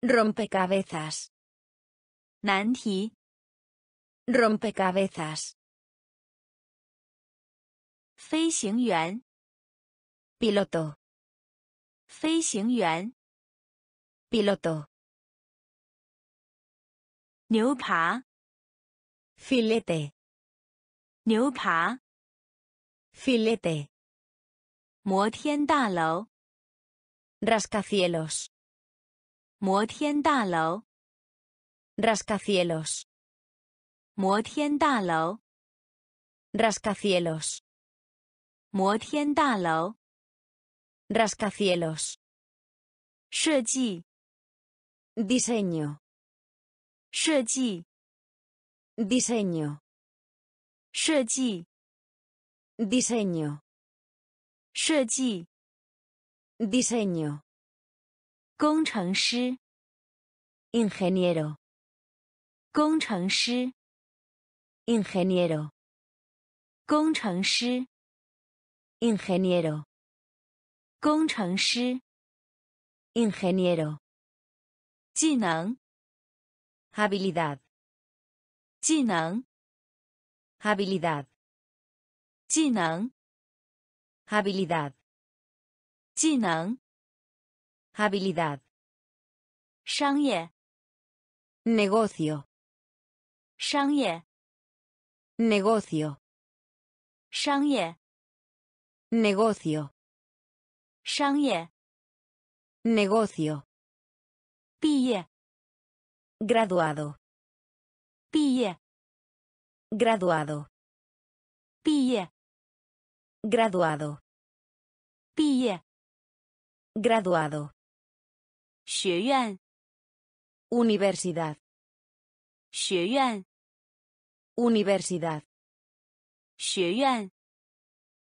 Rompecabezas. 难题， Rompecabezas. 飞行员， Piloto. 飞行员， Piloto. 牛扒， Filete. 牛扒， Filete. 摩天大楼， Rascacielos. 摩天大楼， Rascacielos. 摩天大楼， Rascacielos. 摩天大楼， Rascacielos. 设计， Diseño. 设计， diseño, 设计， diseño, 设计， diseño, 工程师， ingeniero, 工程师， ingeniero, 工程师， ingeniero, 工程师， ingeniero, 技能， habilidad, 技能， habilidad, 技能， habilidad, 技能， habilidad, 商业， negocio, 商业， negocio, 商业， negocio, 商业， negocio, 毕业， graduado, 毕业， graduado, 毕业， graduado, 毕业， graduado, 学院， universidad, 学院， universidad, 学院，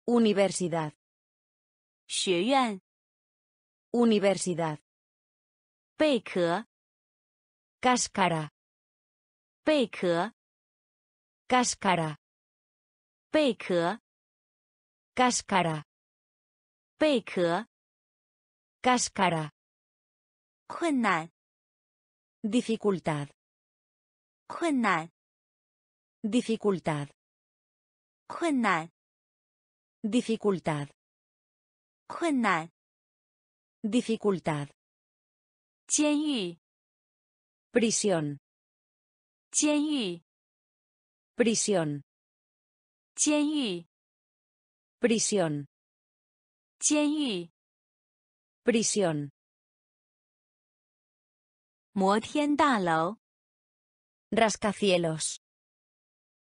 universidad, 学院， universidad, 贝壳， cáscara, 贝壳， cáscara, 贝壳， cáscara, 贝壳， cáscara, 困难， dificultad, 困难， dificultad, 困难， dificultad, 困难， dificultad, 监狱， prisión, 监狱， prisión, 监狱， prisión, 监狱， prisión, 摩天大楼， rascacielos,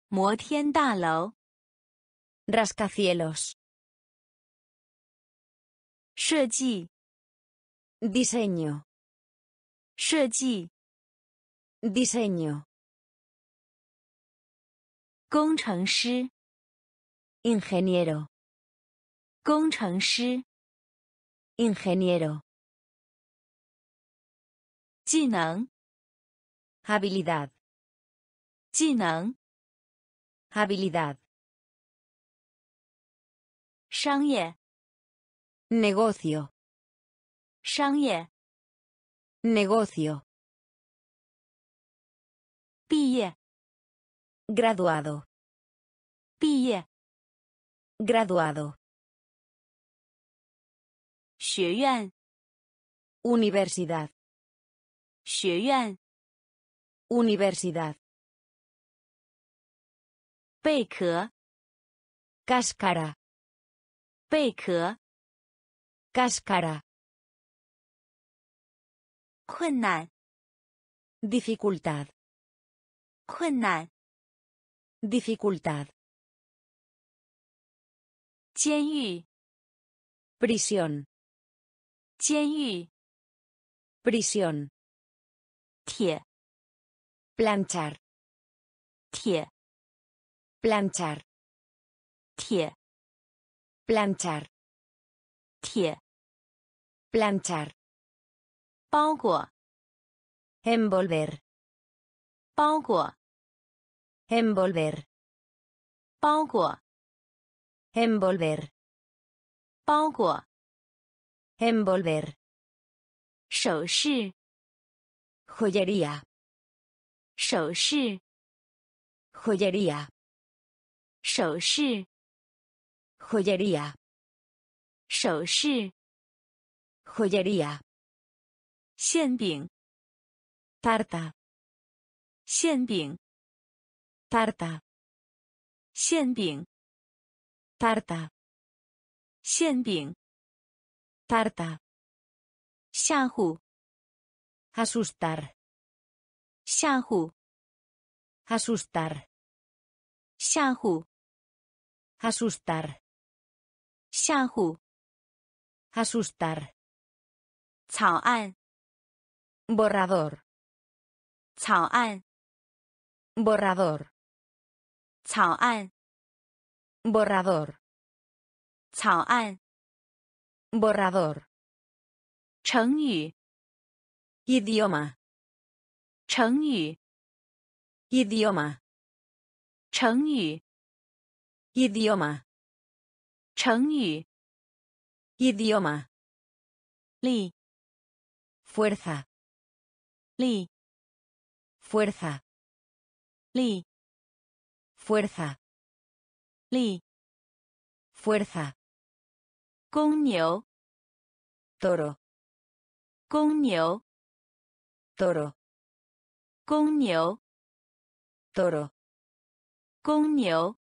摩天大楼， rascacielos, 设计， diseño, 设计， diseño, 工程师， ingeniero, 工程师， Ingeniero. Jinan. Habilidad. Jinan. Habilidad. Shangye. Negocio. Shangye. Negocio. Pille. Graduado. Pille. Graduado. 学院，universidad, 学院，universidad, 贝壳，cáscara, 贝壳，cáscara, 困难，dificultad, 困难，dificultad, 监狱，prisión, 监狱， prisión, 铁， planchar, 铁， planchar, 铁， planchar, 铁， planchar, 包裹， envolver, 包裹， envolver, 包裹， envolver, 包裹， Envolver, 首饰，joyería, 首饰，joyería, 首饰，joyería, 首饰，joyería, 馅饼，tarta, 馅饼，tarta, 馅饼，tarta, 馅饼，Tarta. Asustar. Xianghu. Asustar. Xianghu. Asustar. Xianghu. Asustar. Cao. Borrador. chao'an. Borrador. chao'an. Borrador. borrador 成语 idioma 成语 idioma 成语 idioma 成语 idioma 力 fuerza 力 fuerza 力 fuerza 力 fuerza 公牛 toro 公牛 toro 公牛 toro 公牛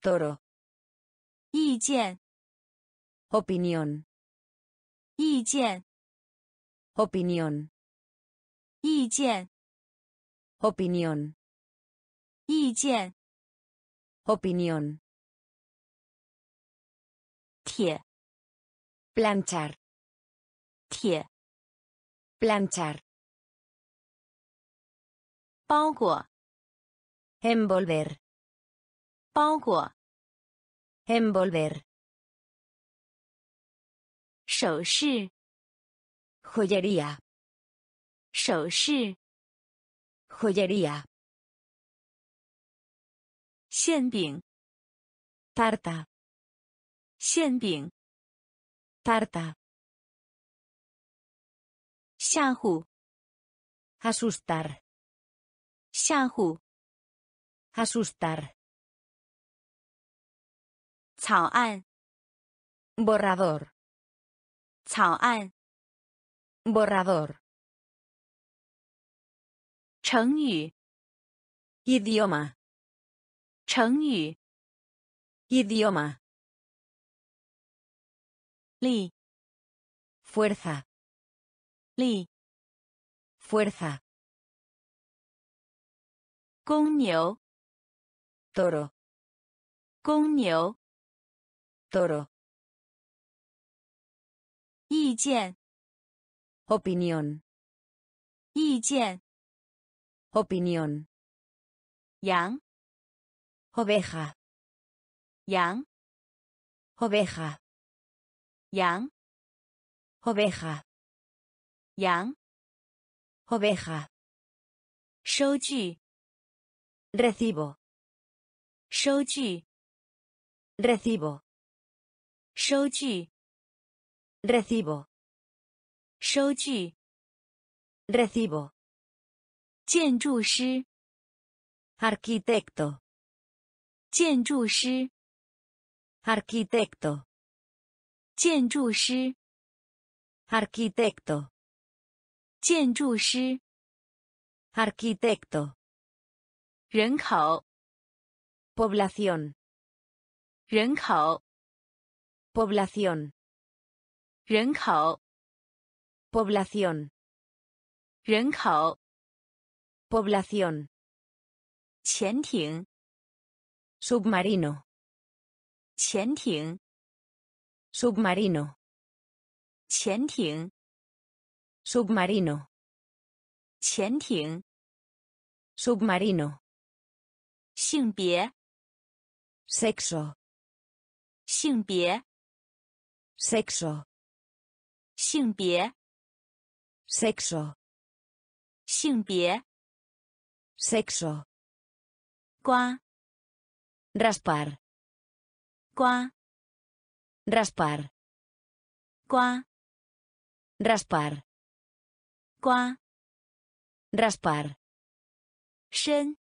toro 意见 opinión 意见 opinión 意见 opinión 意见 opinión 铁 planchar 铁 planchar 包裹 envolver 包裹 envolver 首饰 joyería 首饰 joyería 馅饼 tarta 馅饼 tarta 吓唬 asustar 吓唬 asustar 草案 borrador 草案 borrador 成语 idioma 成语 idioma 力 fuerza 力 fuerza 公牛 toro 公牛 toro 意见 opinión 意见 opinión 羊 oveja 羊 oveja 羊 oveja 羊 oveja 收据 recibo 收据 recibo 收据 recibo 收据 recibo 建筑师 arquitecto 建筑师 arquitecto 建筑师 arquitecto 建筑师 arquitecto 人口 población 人口 población 人口 población 人口 población 潜艇 submarino 潜艇 submarino 潜艇 submarino 潜艇 submarino 性别 sexo 性别 sexo 性别 sexo 性别 sexo 刮 raspar 刮 raspar 刮 raspar 刮 raspar 深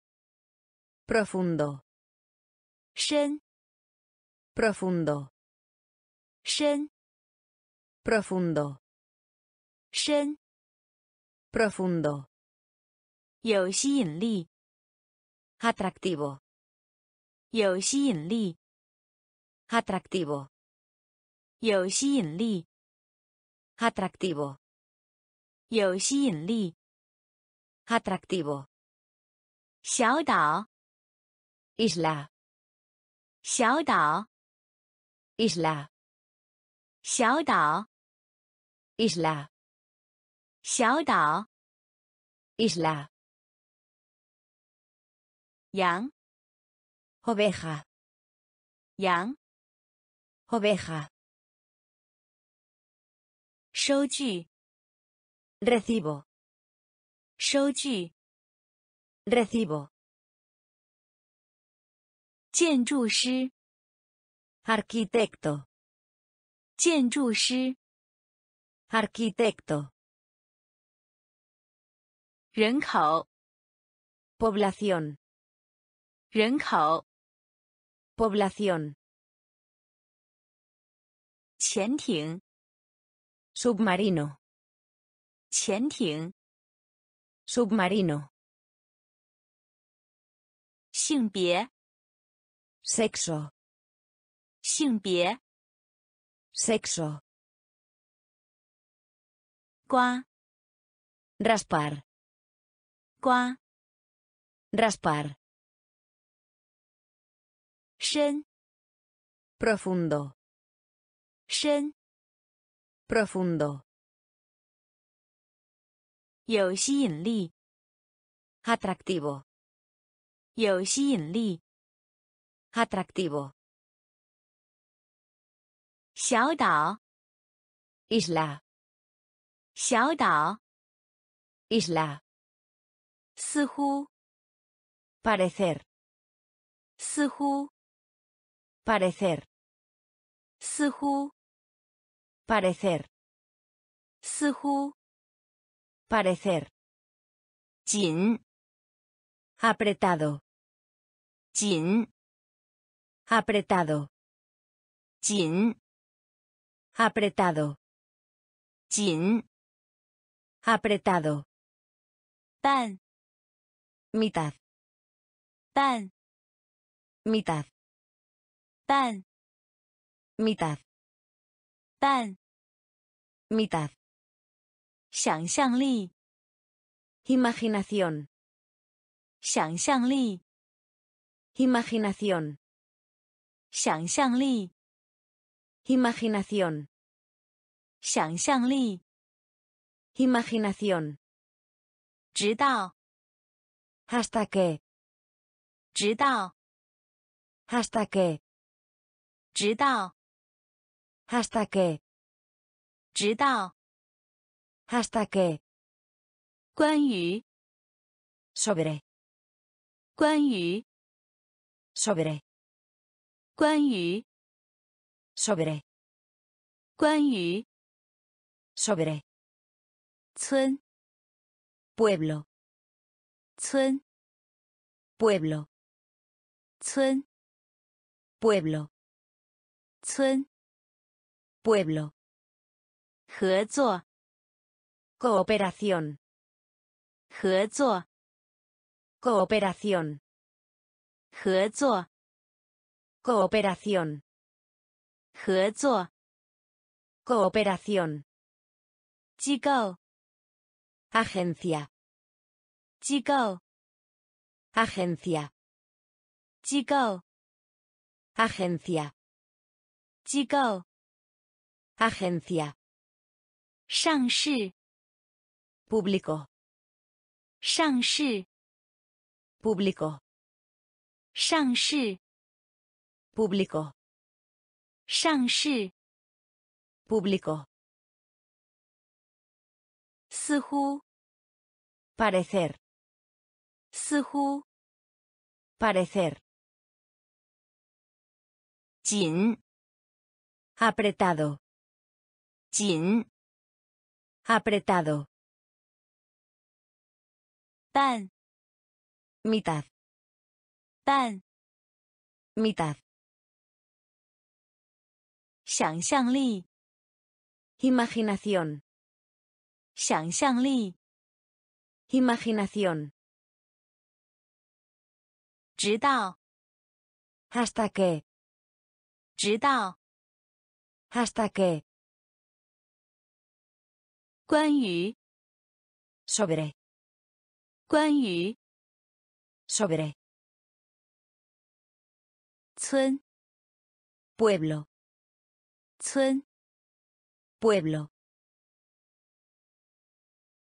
profundo 深 profundo 深 profundo 深 profundo 有吸引力 atractivo 有吸引力 atractivo 有吸引力 atractivo 有吸引力 atractivo 小岛 isla 小岛 isla 小岛 isla 小岛 isla 羊 oveja, 羊 oveja, 收据 recibo, 收据 recibo, 建筑师 arquitecto, 建筑师 arquitecto, 人口 población, 人口 población, 潜艇 submarino, 潜艇 submarino, 性别 sexo, 性别 sexo, 刮 raspar, 刮 raspar, 深 profundo, 深 profundo, 有吸引力 atractivo, 有吸引力 atractivo, 小岛 isla, 小岛 isla, 似乎 parecer, 似乎 parecer, 似乎 Parecer. Sihu. Parecer. Jin. Apretado. Jin. Apretado. Jin. Apretado. Jin. Apretado. Tan. Mitad. Tan. Mitad. Tan. Mitad. 半 mitad, 想象力 imaginación, 想象力 imaginación, 想象力 imaginación, 想象力 imaginación, 直到 hasta que, 直到 hasta que, 直到 hasta que, 直到 hasta que, 关于 sobre, 关于 sobre, 关于 sobre, 关于 sobre, 村 pueblo, 村 pueblo, 村 pueblo, 村 pueblo, 合作 cooperación, 合作 cooperación, 合作 cooperación, 合作 cooperación, 机构 agencia, 机构 agencia, 机构 agencia, 机构 Agencia. Shangshi. Público. Shangshi. Público. Shangshi. Público. Shangshi. Público. Sihu. Parecer. Sihu. Parecer. Apretado 紧 apretado, 半 mitad, 半 mitad, 想象力 imaginación, 想象力 imaginación, 直到 hasta que, 直到 hasta que, 关于 sobre, 关于 sobre, 村 pueblo, 村 pueblo,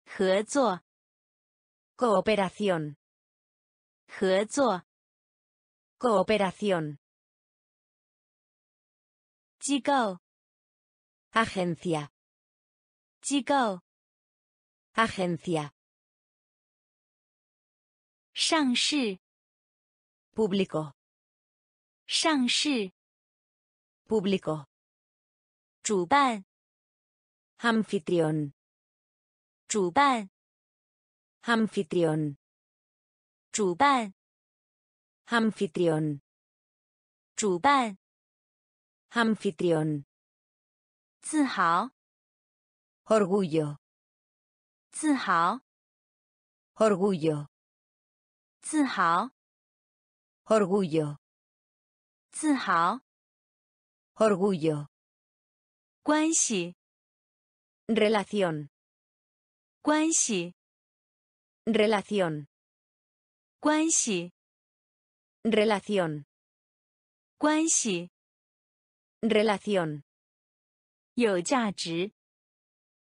合作 cooperación, 合作 Cooperación. 机构 Agencia. 机构 Agencia. 上市 Público. 上市 Público. 主办 Anfitrión. 主办 Anfitrión. 主办 Anfitrión. 主办 Anfitrión. 自豪 Orgullo. 自豪 Orgullo. 自豪 Orgullo. 自豪 Orgullo. 关系 Relación. 关系 Relación. 关系 Relación. 关系 Relación. 有价值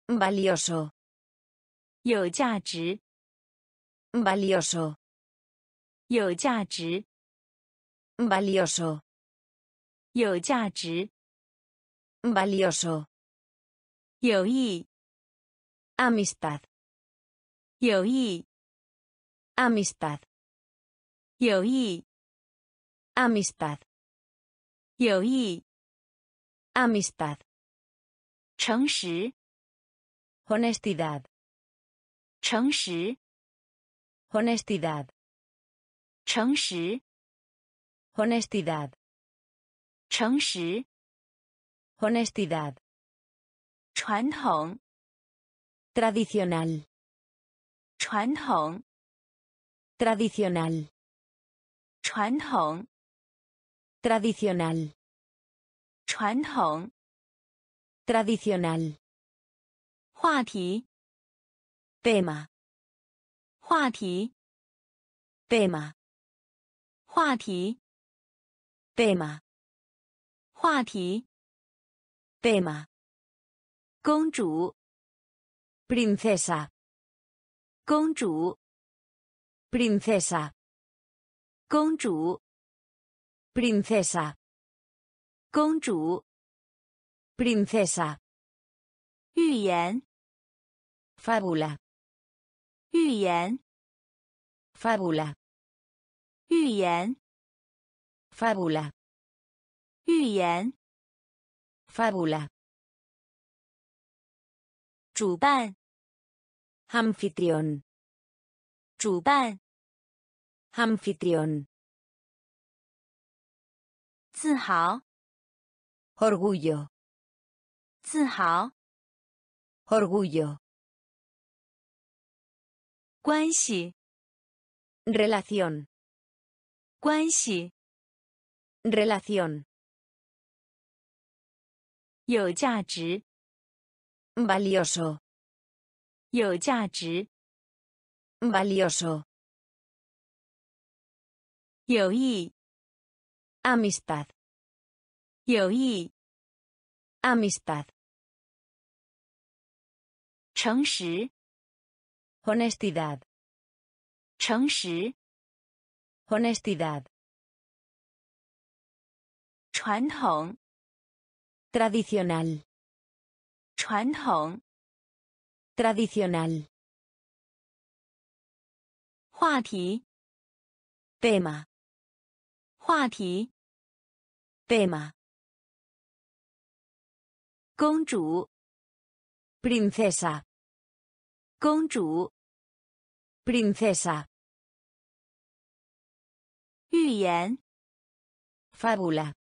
Valioso. 有价值 Valioso. 有价值 Valioso. 有价值 Valioso. 友谊 Amistad. 友谊 Amistad. 友谊 Amistad. 有益 Amistad. 诚实 Honestidad. 诚实 Honestidad. 诚实 Honestidad. 诚实 Honestidad. 传统 Tradicional. 传统 Tradicional. 传统 Tradicional. 传统 Tradicional. 话题 Tema. 话题 Tema. 话题 Tema. 话题 Tema. 公主 Princesa. 公主 Princesa. 公主 Princesa. 公主 Princesa. 寓言 Fábula. 寓言 Fábula. 寓言 Fábula. 寓言 Fábula. 主办 Anfitrión. 主办 Anfitrión. 自豪 Orgullo. 自豪 Orgullo. 关系 Relación. 关系 Relación. 有价值 Valioso. 有价值 Valioso. 有益 Amistad. 有益 Amistad. 诚实 Honestidad. 诚实 Honestidad. 传统 Tradicional. 传统 Tradicional. 话题 Tema. 话题 Tema. 公主 Princesa. 公主 Princesa. 寓言 Fábula.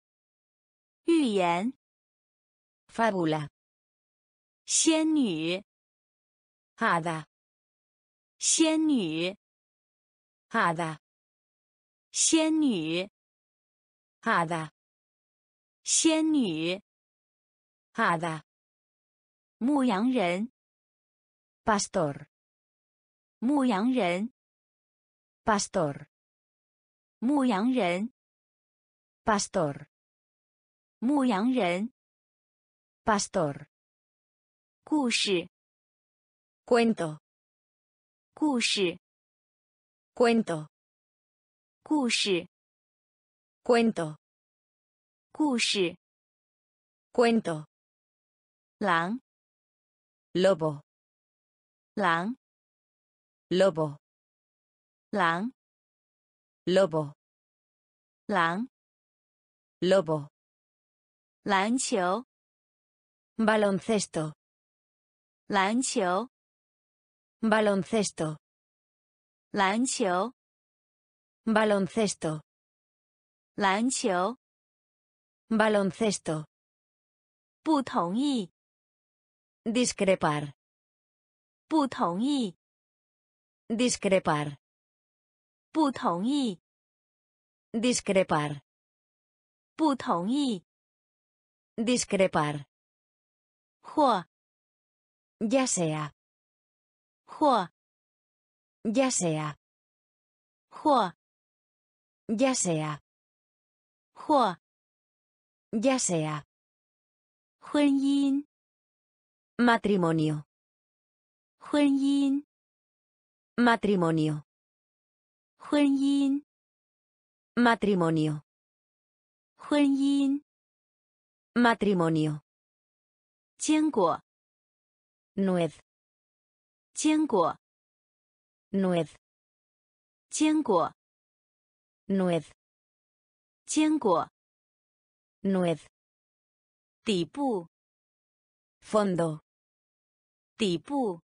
寓言 Fábula. 仙女 Hada. 仙女 Hada. 仙女 Hada. 仙女 Hada. 牧羊人 Pastor. 牧羊人 Pastor. 牧羊人 Pastor. 牧羊人 Pastor. 故事 Cuento. 故事 Cuento. 故事 Cuento. 故事 Cuento. 狼 Lobo. 狼 Lobo. 狼 Lobo. 狼 Lobo. 篮球 Baloncesto. 篮球 Baloncesto. 篮球 Baloncesto. 篮球 Baloncesto. 不同意 Discrepar. 不同意 Discrepar. 不同意 Discrepar. 不同意 Discrepar. 或 Ya sea. 或 Ya sea. 或 Ya sea. 或 Ya sea. 婚姻 Matrimonio. 婚姻 Matrimonio. 婚姻 Matrimonio. 婚姻 Matrimonio. 坚果 Nuez. 坚果 Nuez. 坚果 Nuez. 坚果 Nuez. 底部 Fondo. 底部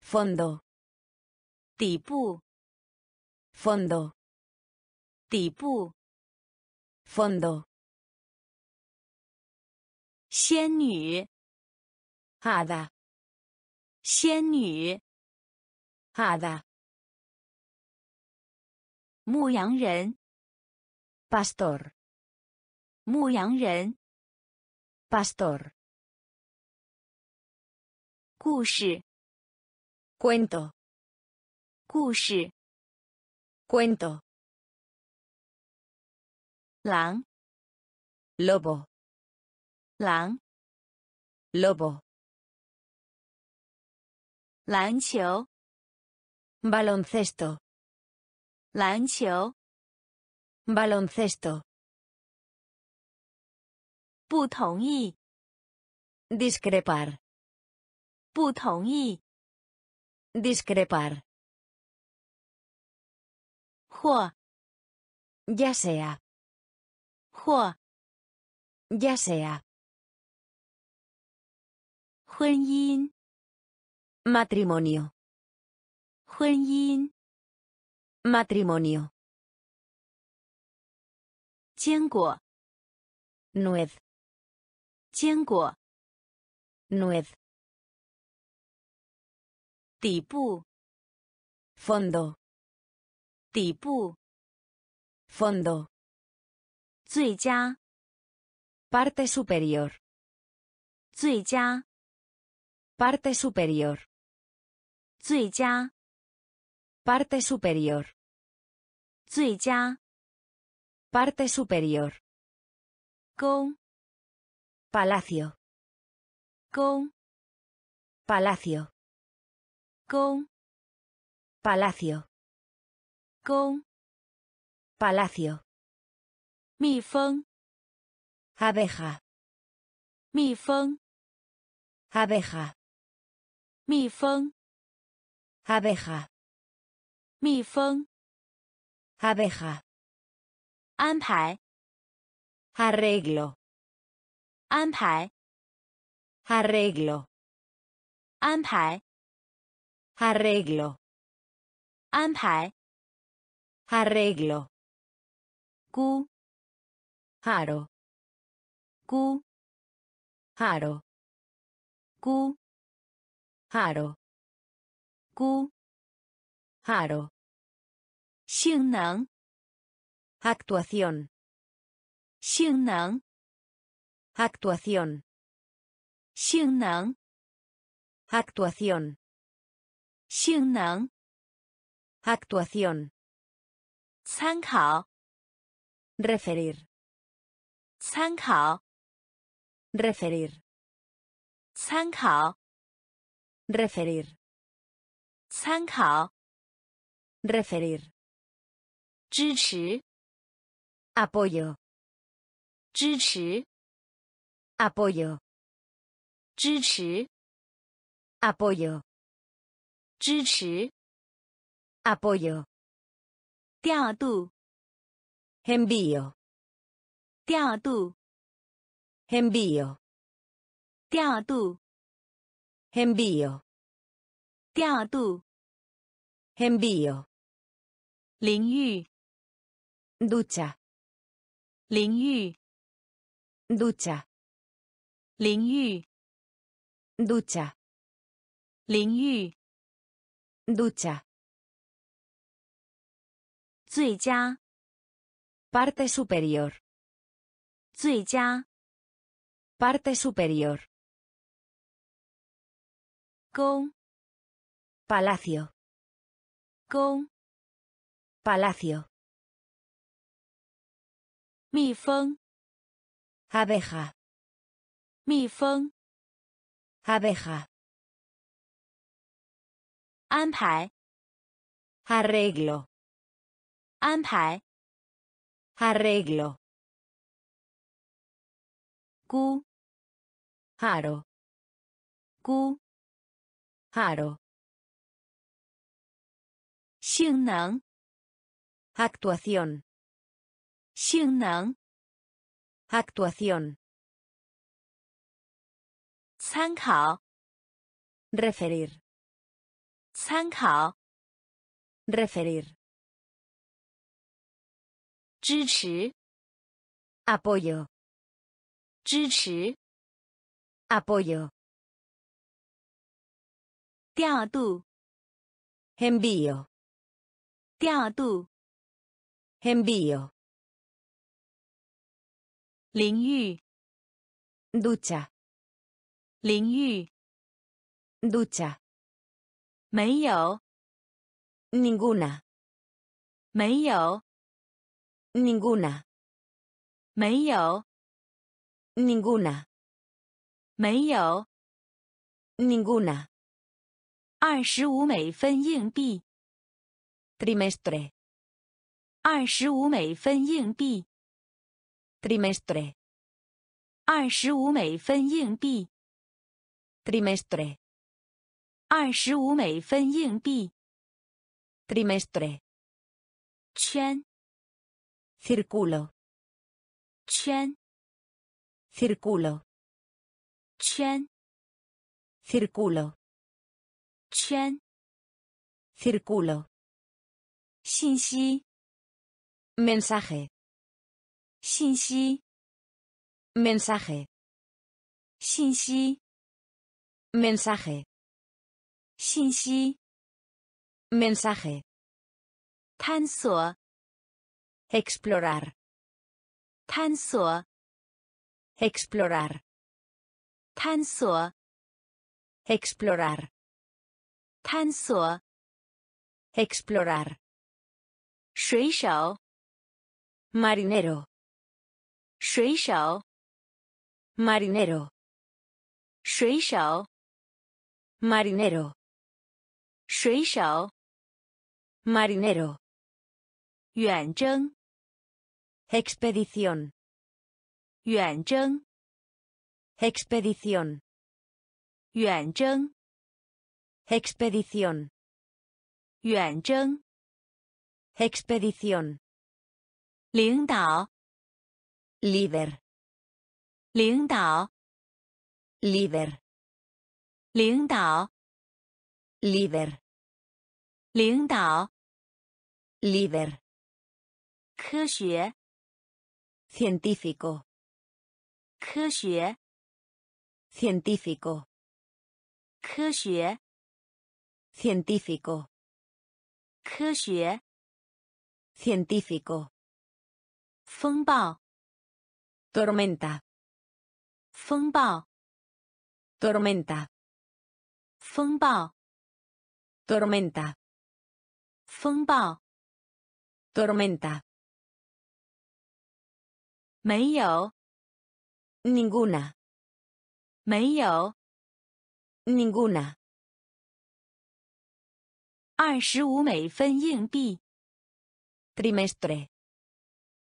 Fondo. 底部 Fondo. 底部 Fondo. 仙女 Hada. 仙女 Hada. 牧羊人 Pastor. 牧羊人 Pastor. 故事 Cuento. 故事 Cuento. 狼 Lobo. 狼 Lobo. 篮球 Baloncesto. 篮球 Baloncesto. 不同意 Discrepar. 不同意 Discrepar. Hua. Ya sea. Hua. Ya sea. Hun yin. Matrimonio. Hun yin. Matrimonio. Jianguo. Nuez. Jianguo. Nuez. Tipu. Fondo. 底部 Fondo. 最佳 Parte superior. 最佳 Parte superior. 最佳 Parte superior. 最佳 Parte superior. 宫 Palacio. 宫 Palacio. 宫 Palacio. palacio. Mi feng. Abeja. Mi feng. Abeja. Mi feng. Abeja. Mi feng. Abeja. Anpai. arreglo. Anpai. arreglo. Anpai. arreglo. Anpai. Arreglo. 菇 Aro. 菇 Aro. 菇 Aro. 菇 Aro. 性能 Actuación. 性能 Actuación. 性能 Actuación. 性能 Actuación. 参考 Referir. 参考 Referir. 参考 Referir. 参考 Referir. 支持 Apoyo. 支持，Apoyo. 支持，Apoyo. 支持，Apoyo. 调度， Envío. 调度， Envío. 调度， Envío. 调度， Envío. 淋浴， Ducha. 淋浴， Ducha. 淋浴， Ducha. 淋浴， Ducha. 最佳， Parte superior. 最佳， Parte superior. 宫， Palacio. 宫， Palacio. 蜜蜂， Abeja. 蜜蜂， Abeja. 安排， Arreglo. 安排，Arreglo. 估，Aro. 估，Aro. 性能，Actuación. 性能，Actuación. 参考，Referir. 参考，Referir. 支持，Apoyo. 支持，Apoyo. 调度，Envío. 调度，Envío. 淋浴，Ducha. 淋浴，Ducha. 没有，Ninguna. 没有，Ninguna. 没有，Ninguna. 没有，Ninguna. 二十五美分硬币，Trimestre. 二十五美分硬币，Trimestre. 二十五美分硬币，Trimestre. 二十五美分硬币，Trimestre. 圈，Círculo. Chen. Círculo. Chen. Círculo. Chen. Círculo. Xinxi. Mensaje. Xinxi. Mensaje. Xinxi. Mensaje. Xinxi. Mensaje. 探索 Explorar. 探索， Explorar. 探索， Explorar. 探索， Explorar. 水手， Marinero. 水手， Marinero. 水手， Marinero. 水手， Marinero. 远征， Expedición. Yuanzheng. Expedición. Yuanzheng. Expedición. Yuanzheng. Expedición. Líder. Líder. Líder. Líder. Líder. Líder. Líder. Líder. 科学 Científico. 科学， Científico. 科学， Científico. 科学， Científico. 风暴， Tormenta. 风暴， Tormenta. 风暴， Tormenta. 风暴， Tormenta. 没有，Ninguna. 没有，Ninguna. 二十五美分硬币，Trimestre.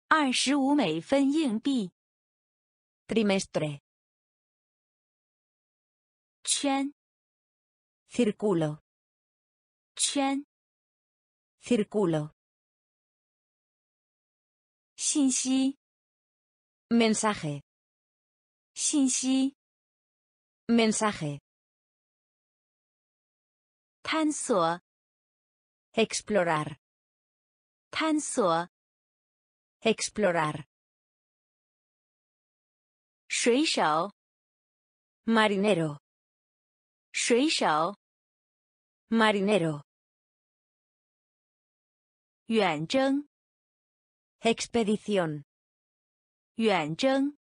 二十五美分硬币。trimestre, 圈 círculo, 圈 círculo, 信息 Mensaje. Xinxi. Mensaje. Tanso. Explorar. Tanso. Explorar. Shuishao. Marinero. Shuishao. Marinero. Yuanzheng. Expedición. 远征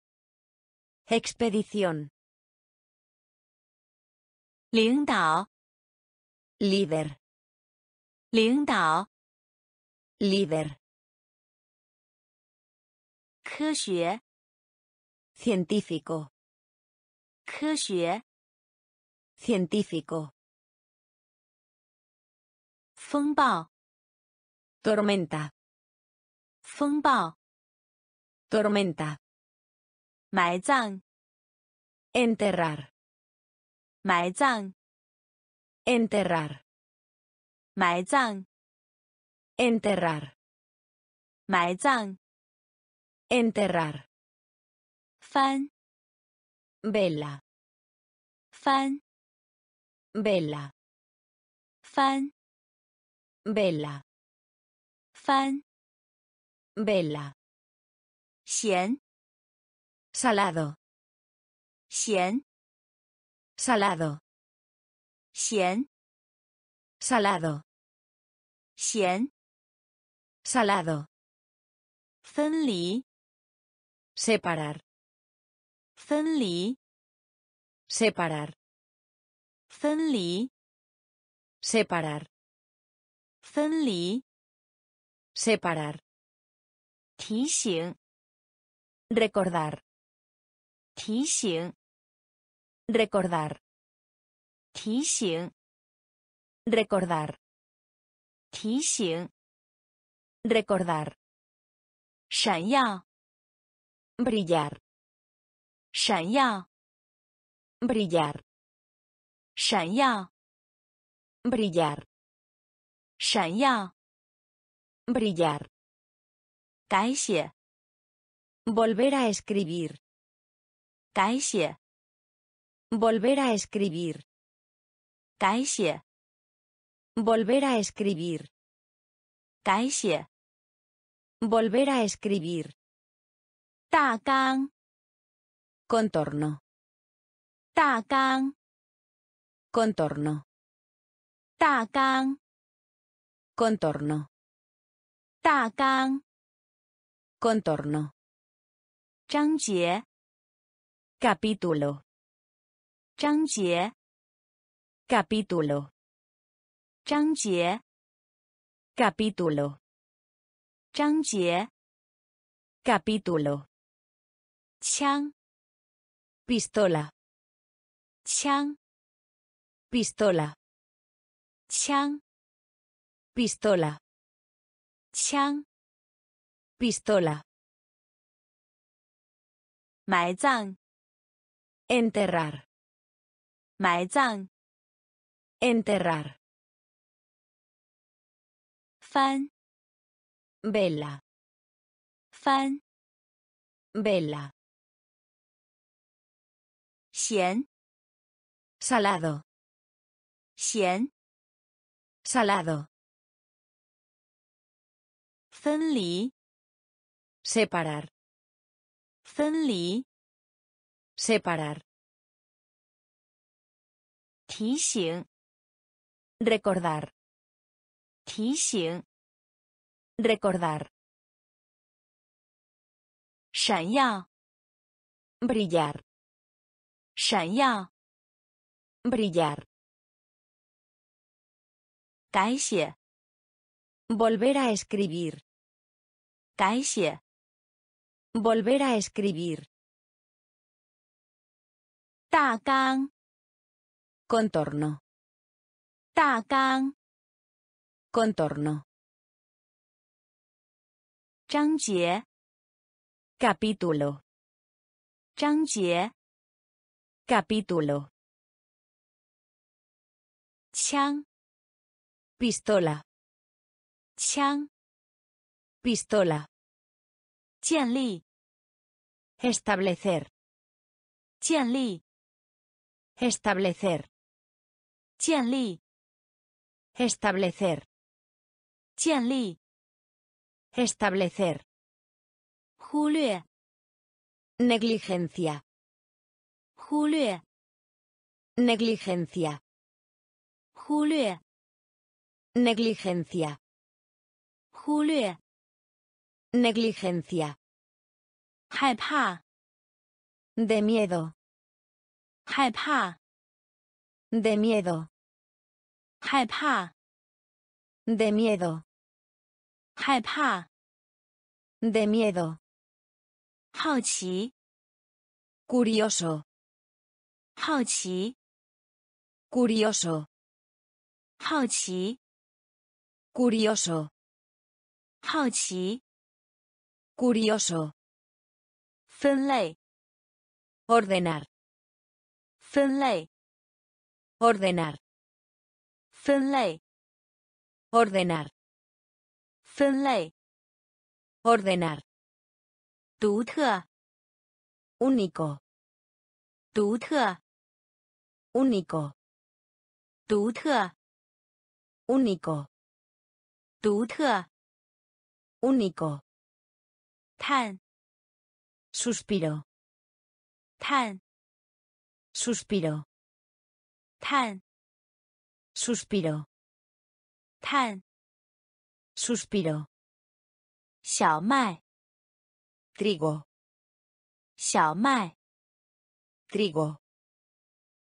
expedición, 领导 líder, 领导 líder, 科学 científico, 科学 científico, 风暴 tormenta, 风暴 Tormenta. Maezang. Enterrar. Maezang. Enterrar. Maezang. Enterrar. Maezang. Enterrar. Fan. Vela. Fan. Vela. Fan. Vela. Fan. Vela. 咸 salado, 咸 salado, 咸 salado, 咸 salado, 分离 separar, 分离 separar, 分离 separar, 分离 separar, 提醒 recordar, 提醒 recordar, 提醒 recordar, 提醒 recordar, 闪耀 brillar, 闪耀 brillar, 闪耀 brillar, 闪耀 brillar, 改写 volver a escribir, 改写 volver a escribir, 改写 volver a escribir, 改写 volver a escribir, 大纲 contorno, 大纲 contorno, 大纲 contorno, 大纲 contorno, 章节 capítulo, 章节 capítulo, 章节 capítulo, 章节 capítulo, 枪 pistola, 枪 pistola, 枪 pistola, 枪 pistola, 埋葬 enterrar, 埋葬 enterrar, 翻 vela, 翻 vela, 咸 salado, 咸 salado, 分离 separar, 分离 separar, 提醒 recordar, 提醒 recordar, 闪耀 brillar, 闪耀 brillar, 改写 volver a escribir, 改写 Volver a escribir. Takan. Contorno. Takan. Contorno. Changjie. Capítulo. Changjie. Capítulo. Chang. Pistola. Chang. Pistola. 建立、 Establecer. 建立、 Establecer. 建立、 Establecer. 建立、 Establecer. 忽略、 Negligencia. 忽略、 Negligencia. 忽略、 Negligencia. 忽略、 Negligencia. 害怕、 De miedo. 害怕、 De miedo. 害怕、 De miedo. 害怕、 De miedo. 好奇、 Curioso. 好奇、 Curioso. 好奇、 Curioso. 好奇、 Curioso. 分类、 Ordenar. 分类、 Ordenar. 分类、 Ordenar. 分类、 Ordenar. 独特、 Único. 独特、 Único. 独特、 Único. 独特、 Único. 叹、 Suspiro. 叹、 Suspiro. 叹、 Suspiro. 叹、 Suspiro. 小麦、 Trigo. 小麦、 Trigo.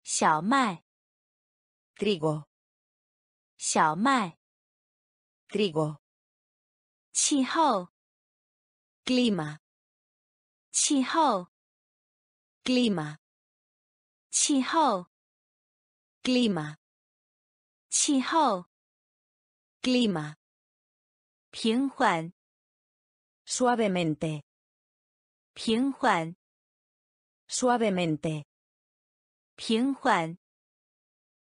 小麦、 Trigo. 小麦、 Trigo. 气候、 Clima. 气候、 Clima. 气候、 Clima. 气候、 Clima. 平缓、 Suavemente. 平缓、 Suavemente. 平缓、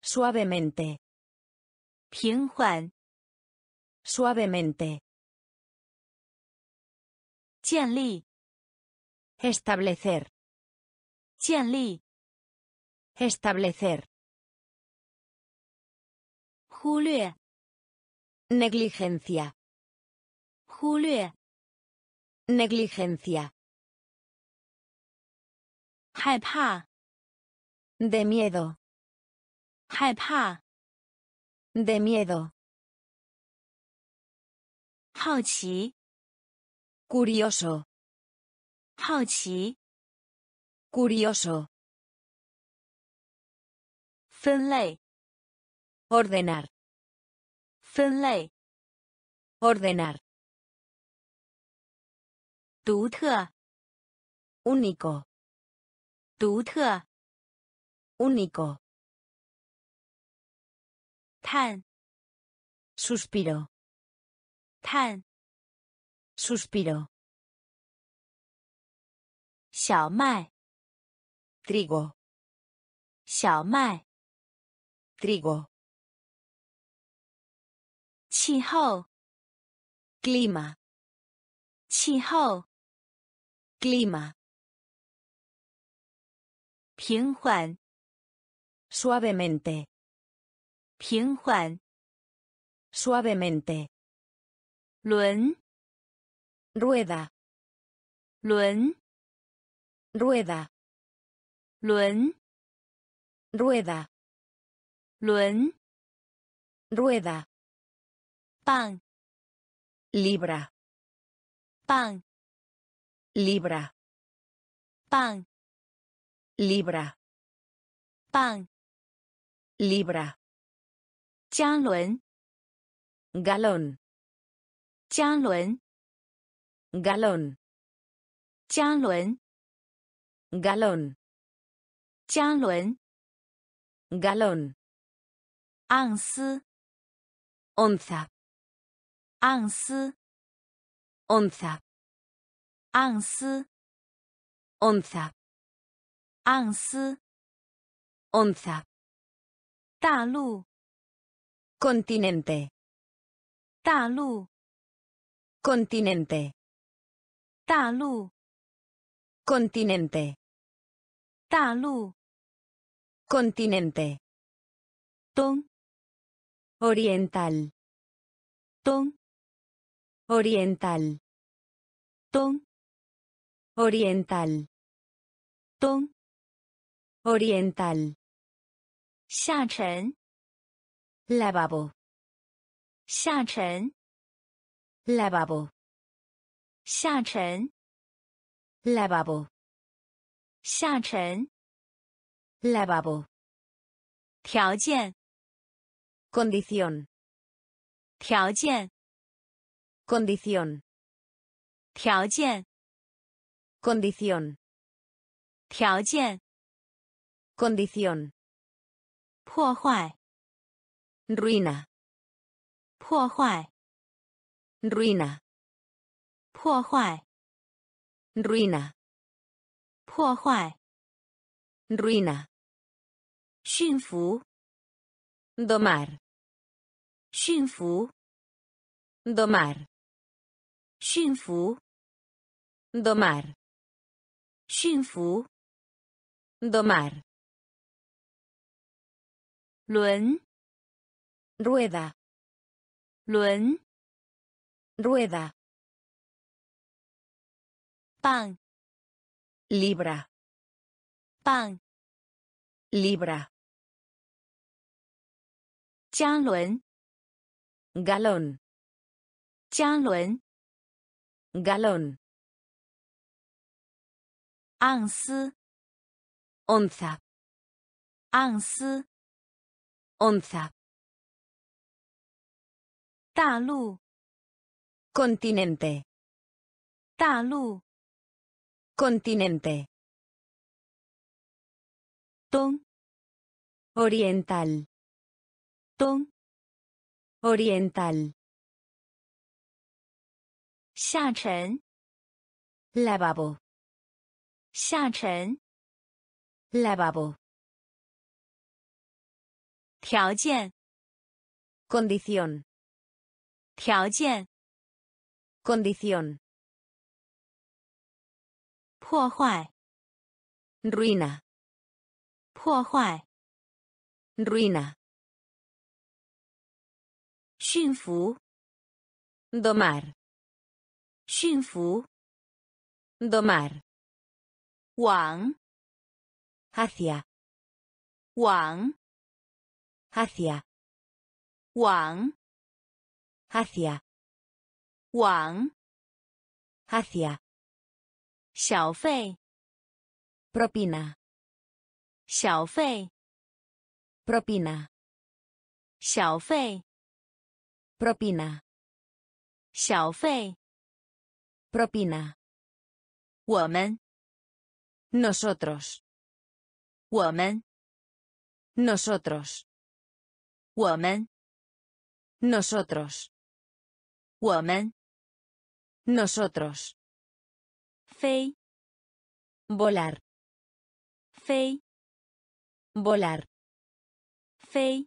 Suavemente. 平缓、 Suavemente. Tianli. Establecer. Tianli. Establecer. Julio. Negligencia. Julio. Negligencia. Haipa. De miedo. Haipa. De miedo. Haoqi. Curioso. 好奇、 Curioso. 分类、 Ordenar. 分类、 Ordenar. 独特、 Único. 独特、 Único. 叹、 Suspiro. 叹、 Suspiro. Xiao mai. Trigo. Xiao mai. Trigo. Qi hou. Clima. Qi hou. Clima. Ping Suavemente. Ping Suavemente. Lun Rueda. 轮、 Rueda. 轮、 Rueda. 轮、 Rueda. 棒、 Libra. 棒、 Libra. 棒、 Libra. 棒、 Libra. 加仑、 Galón. 加仑、 Galón. 加仑、Galón. 加仑、Galón. 盎司、Onza. 盎司、Onza. 盎司、onza, 盎司、onza, 大陆、continente, 大陆、continente, Talu. Continente. Talu. Continente. Ton. Oriental. Ton. Oriental. Ton. Oriental. Ton. Oriental. Xiachen. Lavabo. Xiachen. Lavabo. 下沉、lavabo, 下沉、lavabo, 条件、condición, 条件、condición, 条件、condición, 条件、condición, 破坏、ruina, 破坏、ruina, 破坏、 ruina, 破坏、 ruina, 驯服、 domar, 驯服、 domar, 驯服、 domar, 驯服、 domar, 轮、 rueda, 轮、 rueda, 棒、 libra, 棒、 libra, 加仑、 galón, 加仑、 galón, 盎司、 onza, 盎司、 onza, 大陆、 continente, 大陆、 continente, 东、 oriental, 东、 oriental, 下沉、 lavabo, 下沉、 lavabo, 条件、 condición, 条件、 condición, 破坏、 ruina, 破坏、 ruina, 驯服、 domar, 驯服、 domar, 往、 hacia, 往、 hacia, 往、 hacia, 往、 hacia, 小费、 propina, 小费、 propina, 小费、 propina, 小费。 propina, 我们、 nosotros, 我们、 nosotros, 我们、 nosotros, 我们。 nosotros, Fey. Volar. Fey. Volar. Fey.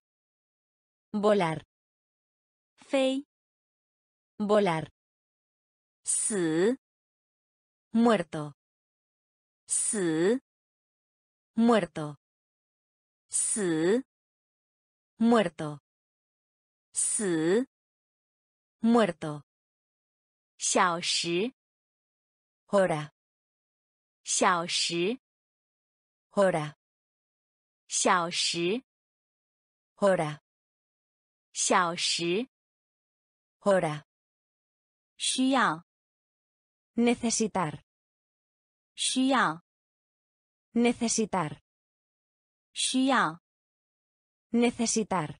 Volar. Fey. Volar. Si. Muerto. Si. Muerto. Si. Muerto. Si. Muerto. 小时 hora, 小时、hora, 小时、hora, 小时。hora, 需要、necesitar, 需要、necesitar, 需要、necesitar,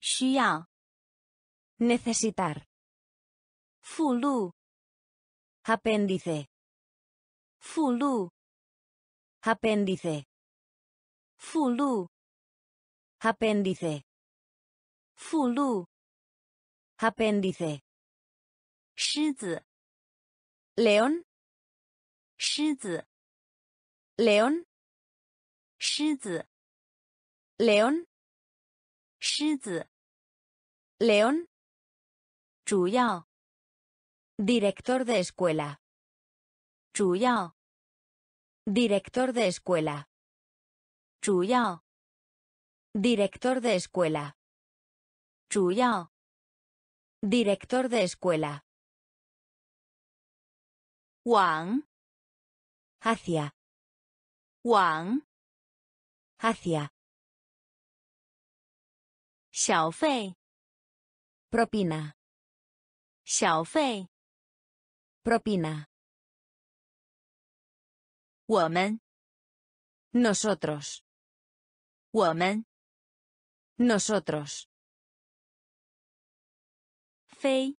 需要。necesitar, 附录、apéndice, 附录、apéndice, 附录、apéndice, 附录。apéndice, 狮子、león, 狮子、león, 狮子，león, 狮子，león, 主要，Director de escuela. Chuyao. Director de escuela. Chuyao. Director de escuela. Chuyao. Director de escuela. Wang. Hacia. Wang. Hacia. Xiaofei. Propina. Xiaofei. propina, 我们， nosotros, 我们， nosotros, 飞，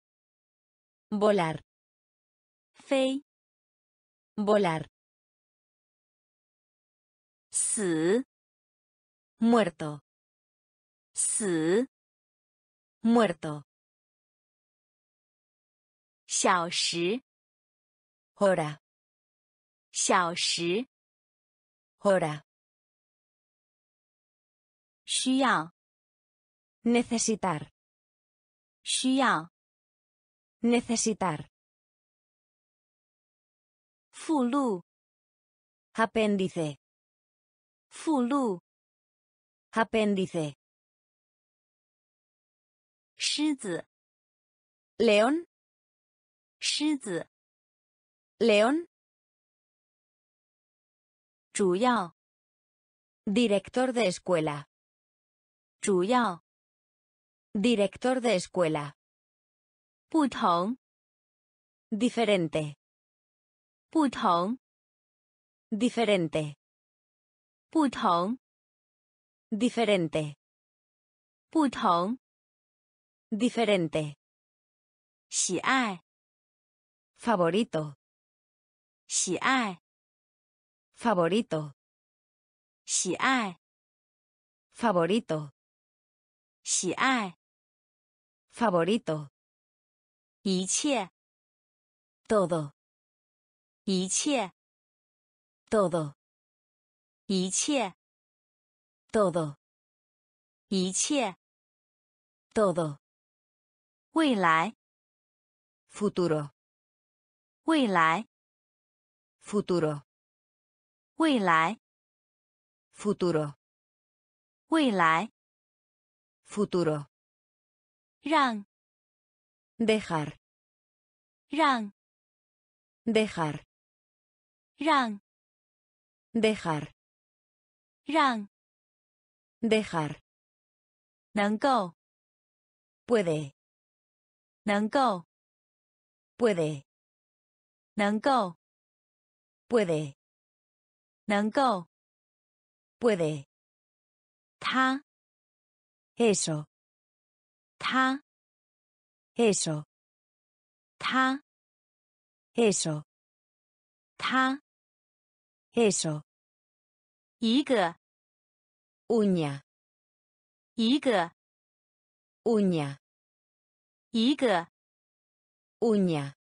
volar, 飞， volar, 死， muerto, 死， muerto, 小时， hora, 小时， hora, 需要， necesitar, 需要， necesitar, 附录， apéndice, 附录， apéndice, 狮子， león, 狮子， León. Chuyao. Director de escuela. Chuyao. Director de escuela. Putong. Diferente. Putong. Diferente. Putong. Diferente. Putong. Diferente. 喜爱 favorito 喜爱，favorito, 喜爱，favorito, 喜爱，favorito, 一切，todo, 一切，todo, 一切，todo, 一切，todo, 未来，futuro, 未来，futuro, 未来， futuro, 未来， futuro, 让， dejar, 让， dejar, 让， dejar, 让， dejar, 能够， puede, 能够， puede, 能够， puede, 能够，puede, 他，eso, 他，eso, 他，eso, 他，eso, 一个，uña, 一个，uña, 一个，uña,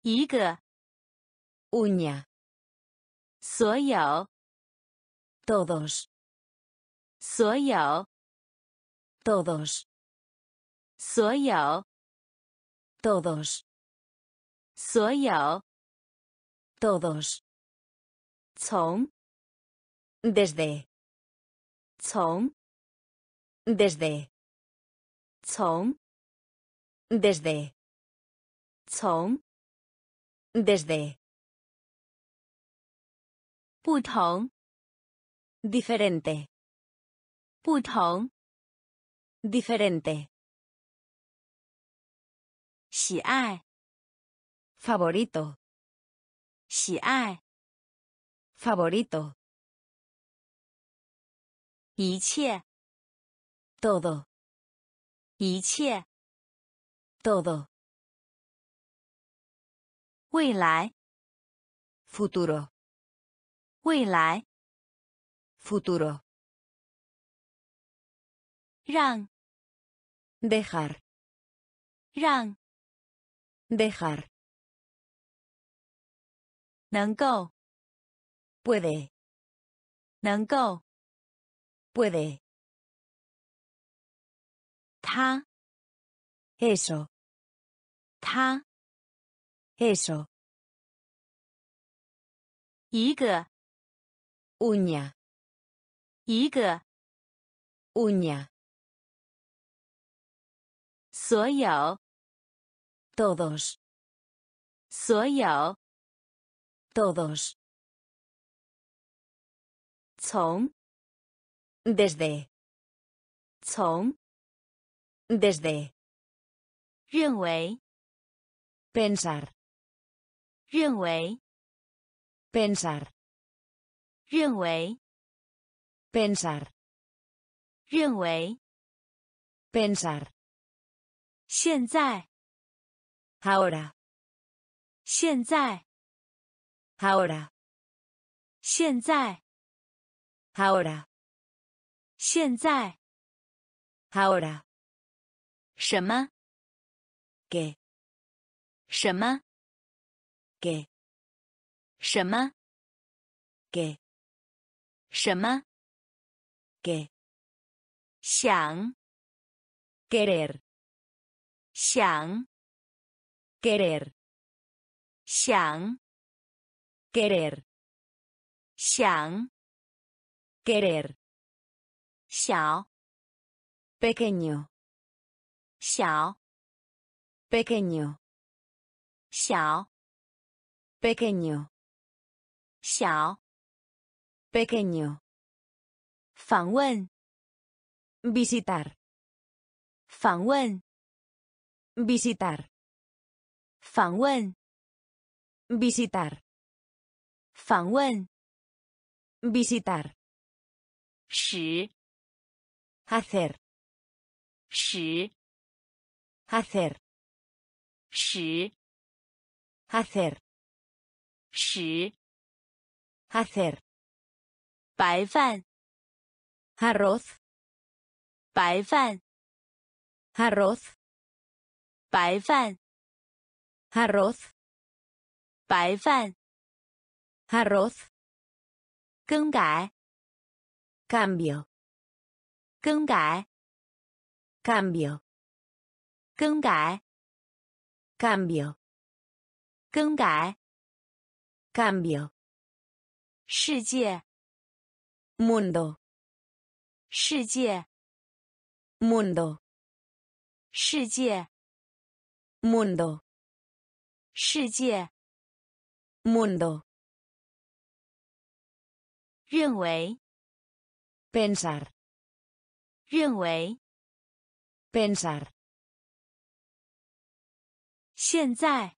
一个，uña. soyao. Todos. Soy yao. Todos. Soy yao. Todos. Soy yao. Todos. Zong. Desde. Zong. Desde. Zong. Desde. Zong. Desde. 不同， diferente, 不同， diferente, 喜爱， favorito, 喜爱， favorito, 一切， todo, 一切， todo, 未来， futuro, 未来，futuro, 让，dejar, 让，dejar, 能够，Puede. 能够，Puede. 他，Eso. 他，Eso. 一个，Uña. 一个， Uña. 所有， Todos. 所有， Todos. 从， Desde. 从， Desde. 认为， Pensar. 认为， Pensar. 认为，Pensar. 认为，Pensar. 现在，Ahora. 现在，Ahora. 现在，Ahora. 现在，Ahora. 什么？¿Qué? 什么？¿Qué? 什么？¿Qué? 什么？¿Qué? 想，Querer. 想，Querer. 想，Querer. 想，Querer. 小，Pequeño. 小，Pequeño. 小，Pequeño. 小。Pequeño. 访问， Visitar. 访问， Visitar. 访问， Visitar. 访问， Visitar. 使， Hacer. 使， Hacer. 使， Hacer. 使。 Hacer. 白饭，Arroz. 白饭，Arroz. 白饭，Arroz. 白饭。Arroz. 更改，Cambio. 更改，Cambio. 更改，Cambio. 更改。Cambio. 世界，Mundo. 世界，Mundo. 世界，Mundo. 世界。Mundo. 认为，Pensar. 认为，Pensar. 现在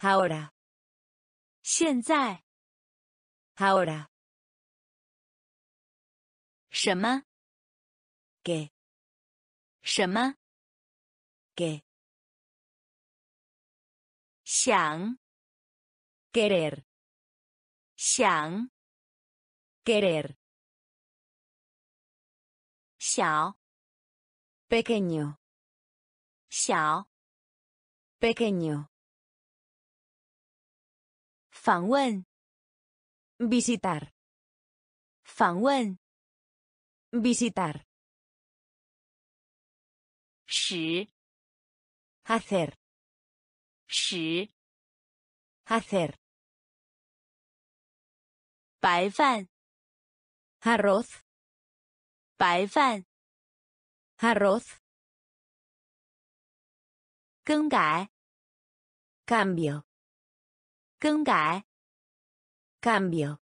，Ahora. 现在，Ahora. 什么？ ¿Qué? 什么？ ¿Qué? 想， Querer. 想， Querer. 小， Pequeño. 小。 Pequeño. 访问， Visitar. 访问， Visitar. 使，Hacer. 使。Hacer. 白饭，Arroz. 白饭。Arroz. 更改，Cambio. 更改。Cambio.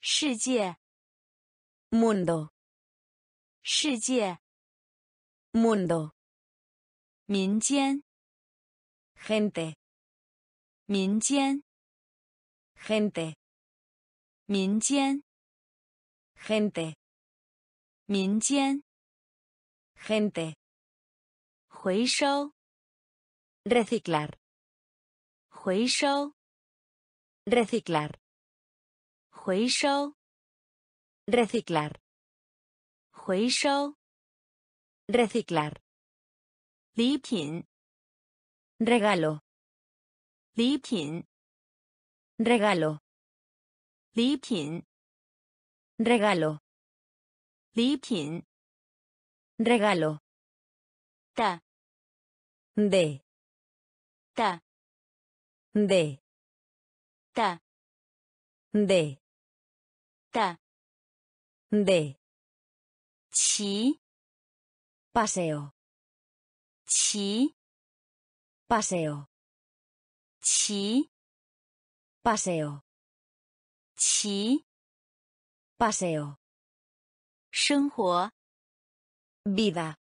世界，Mundo. 世界。 Mundo. 民间， Gente. 民间， Gente. 民间， Gente. 民间。 Gente. 回收， Reciclar. 回收， Reciclar. 回收， Reciclar. 回收。 Reciclar. 礼品， Regalo. 礼品， regalo, 礼品， regalo, 礼品 regalo, 的 de, 的 de, 的 de, 的 de, 骑 paseo, 骑 paseo, 骑 paseo, 骑 paseo, 生活 vida,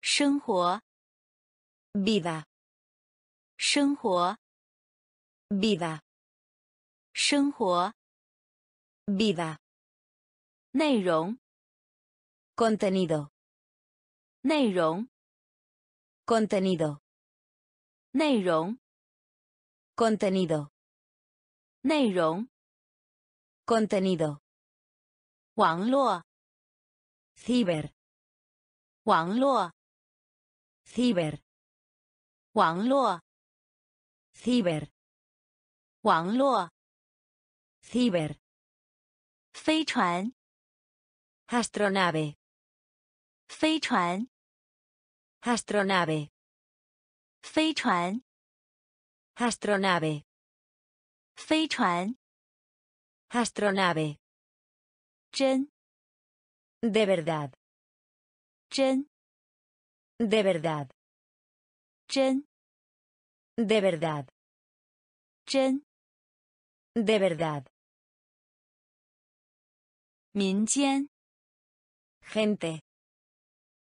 生活 vida, 生活 vida, 生活 vida, 内容 contenido, 内容 contenido, 内容 contenido, 内容 contenido, 网络 ciber, 网络 ciber, 网络 ciber, 网络 ciber, 飞船 astronave, 飞船 astronave, 飞船 astronave, 飞船 astronave, 真 de verdad, 真 de verdad, 真 de verdad, 真 de verdad, 民间 gente,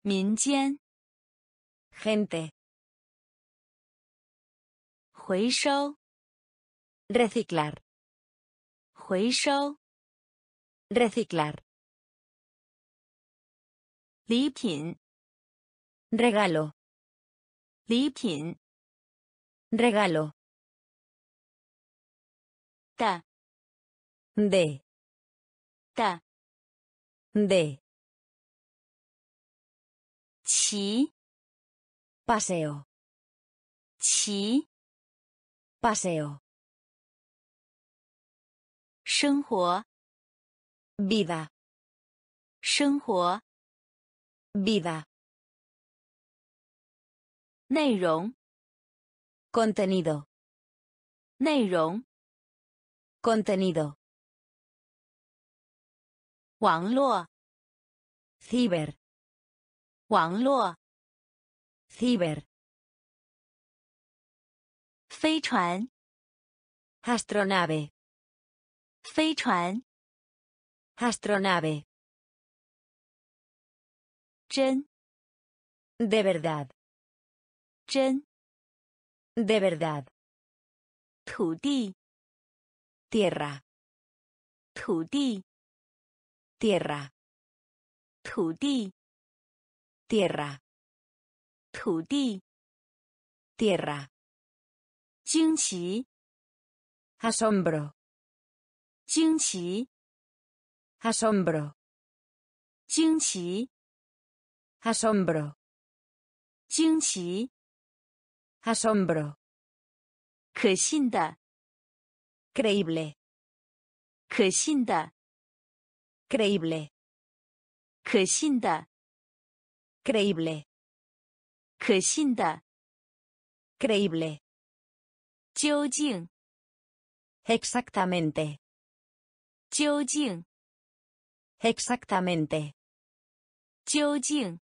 民间 gente, 回收 reciclar, 回收 reciclar, 礼品 regalo, 礼品 regalo, 的 de, 的 de, 骑 paseo, 骑 paseo, 生活 vida, 生活 vida, 内容 contenido, 内容 contenido, 网络 ciber, 网络 ciber, 飞船 astronave, 飞船 astronave, 真 de verdad, 真 de verdad, 土地 tierra, 土地 tierra, 土地 tierra, 土地 tierra, 惊奇 asombro, 惊奇 asombro, 惊奇 asombro, 惊奇 asombro, 可信的 creíble, 可信的 creíble, 可信的 creíble, 可信的 creíble, 究竟 exactamente, 究竟 exactamente, 究竟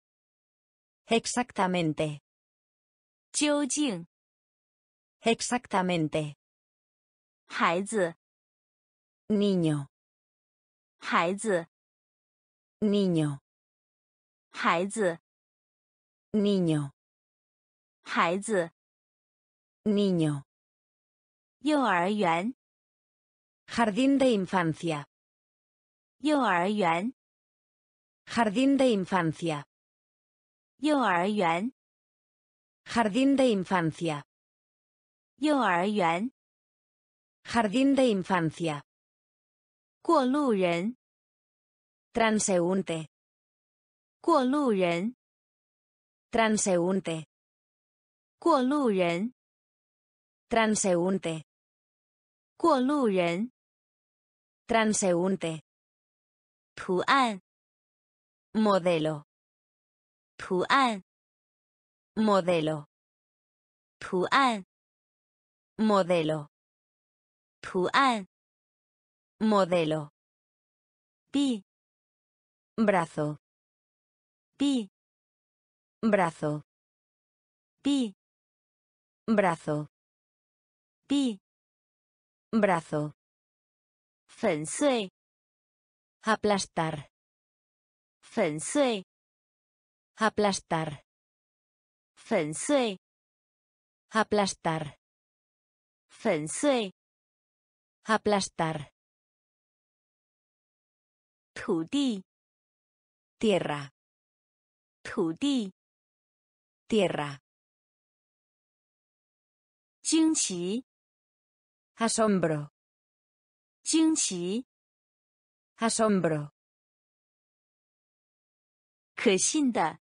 exactamente, 究竟 exactamente, 孩子 niño, 孩子 niño, 孩子 niño, 孩子 niño, 幼儿园 jardín de infancia, 幼儿园 jardín de infancia, 幼儿园 jardín de infancia, 幼儿园 jardín de infancia, 过路人 transeúnte, 过路人 transeúnte, 过路人 transeúnte, 过路人， transeúnte, 图案， modelo, 图案， modelo, 图案， modelo, 图案。 modelo, B brazo, B brazo, B brazo, B， brazo, 粉碎， aplastar, 粉碎， aplastar, 粉碎， aplastar, 粉碎。 aplastar, 土地， tierra, 土地， Tierra. Jingxi. Asombro. Jingxi. Asombro. Creíble.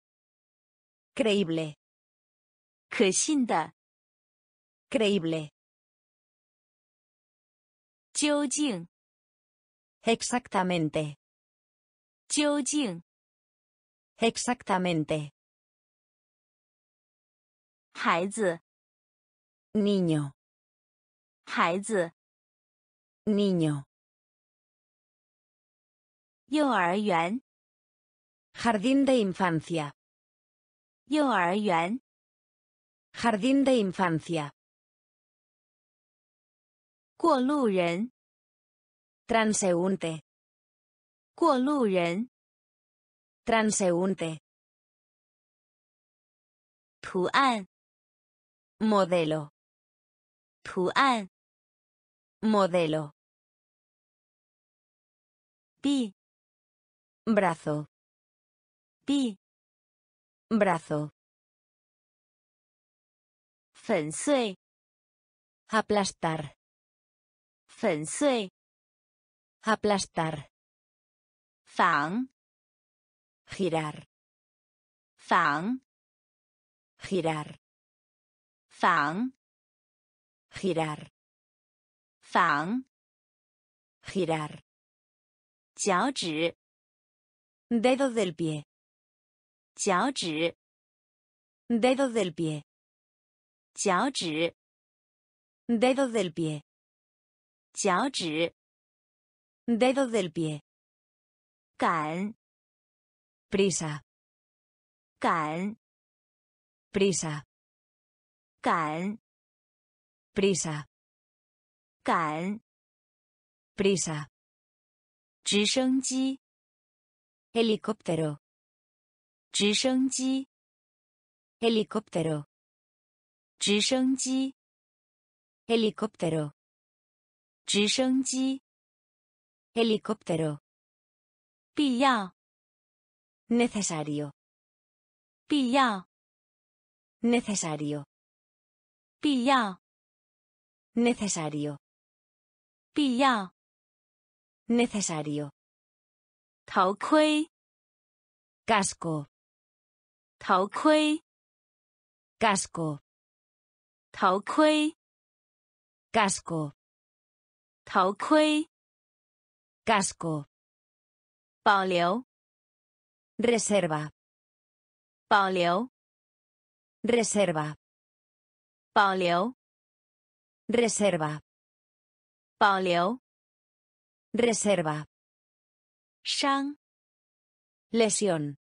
Creíble. Creíble. Jing. Exactamente. Jing. Exactamente. 孩子，niño, 孩子，niño, 幼儿园，jardín de infancia, 幼儿园，jardín de infancia, 过路人，transeúnte, 过路人，transeúnte, 图案，modelo, 图案 modelo, ，B brazo, B， brazo, 粉碎， aplastar, 粉碎， aplastar, 仿， girar, 仿， girar, 仿， girar, 仿， girar, 脚趾， dedo del pie, 脚趾， dedo del pie, 脚趾， dedo del pie, 脚趾， dedo del pie, 赶， prisa, 赶， prisa, 赶， prisa, 赶， prisa, 直升机， helicóptero, 直升机， helicóptero, 直升机， helicóptero, 直升机， helicóptero, 必要， necesario, 必要， necesario, Pilla. Necesario. Pilla. Necesario. Tao. Casco. Tao. Casco. Tao. Casco. Tao. Casco. Bao. Reserva. Bao. Reserva. 保留， reserva, 保留， reserva, 伤， lesión,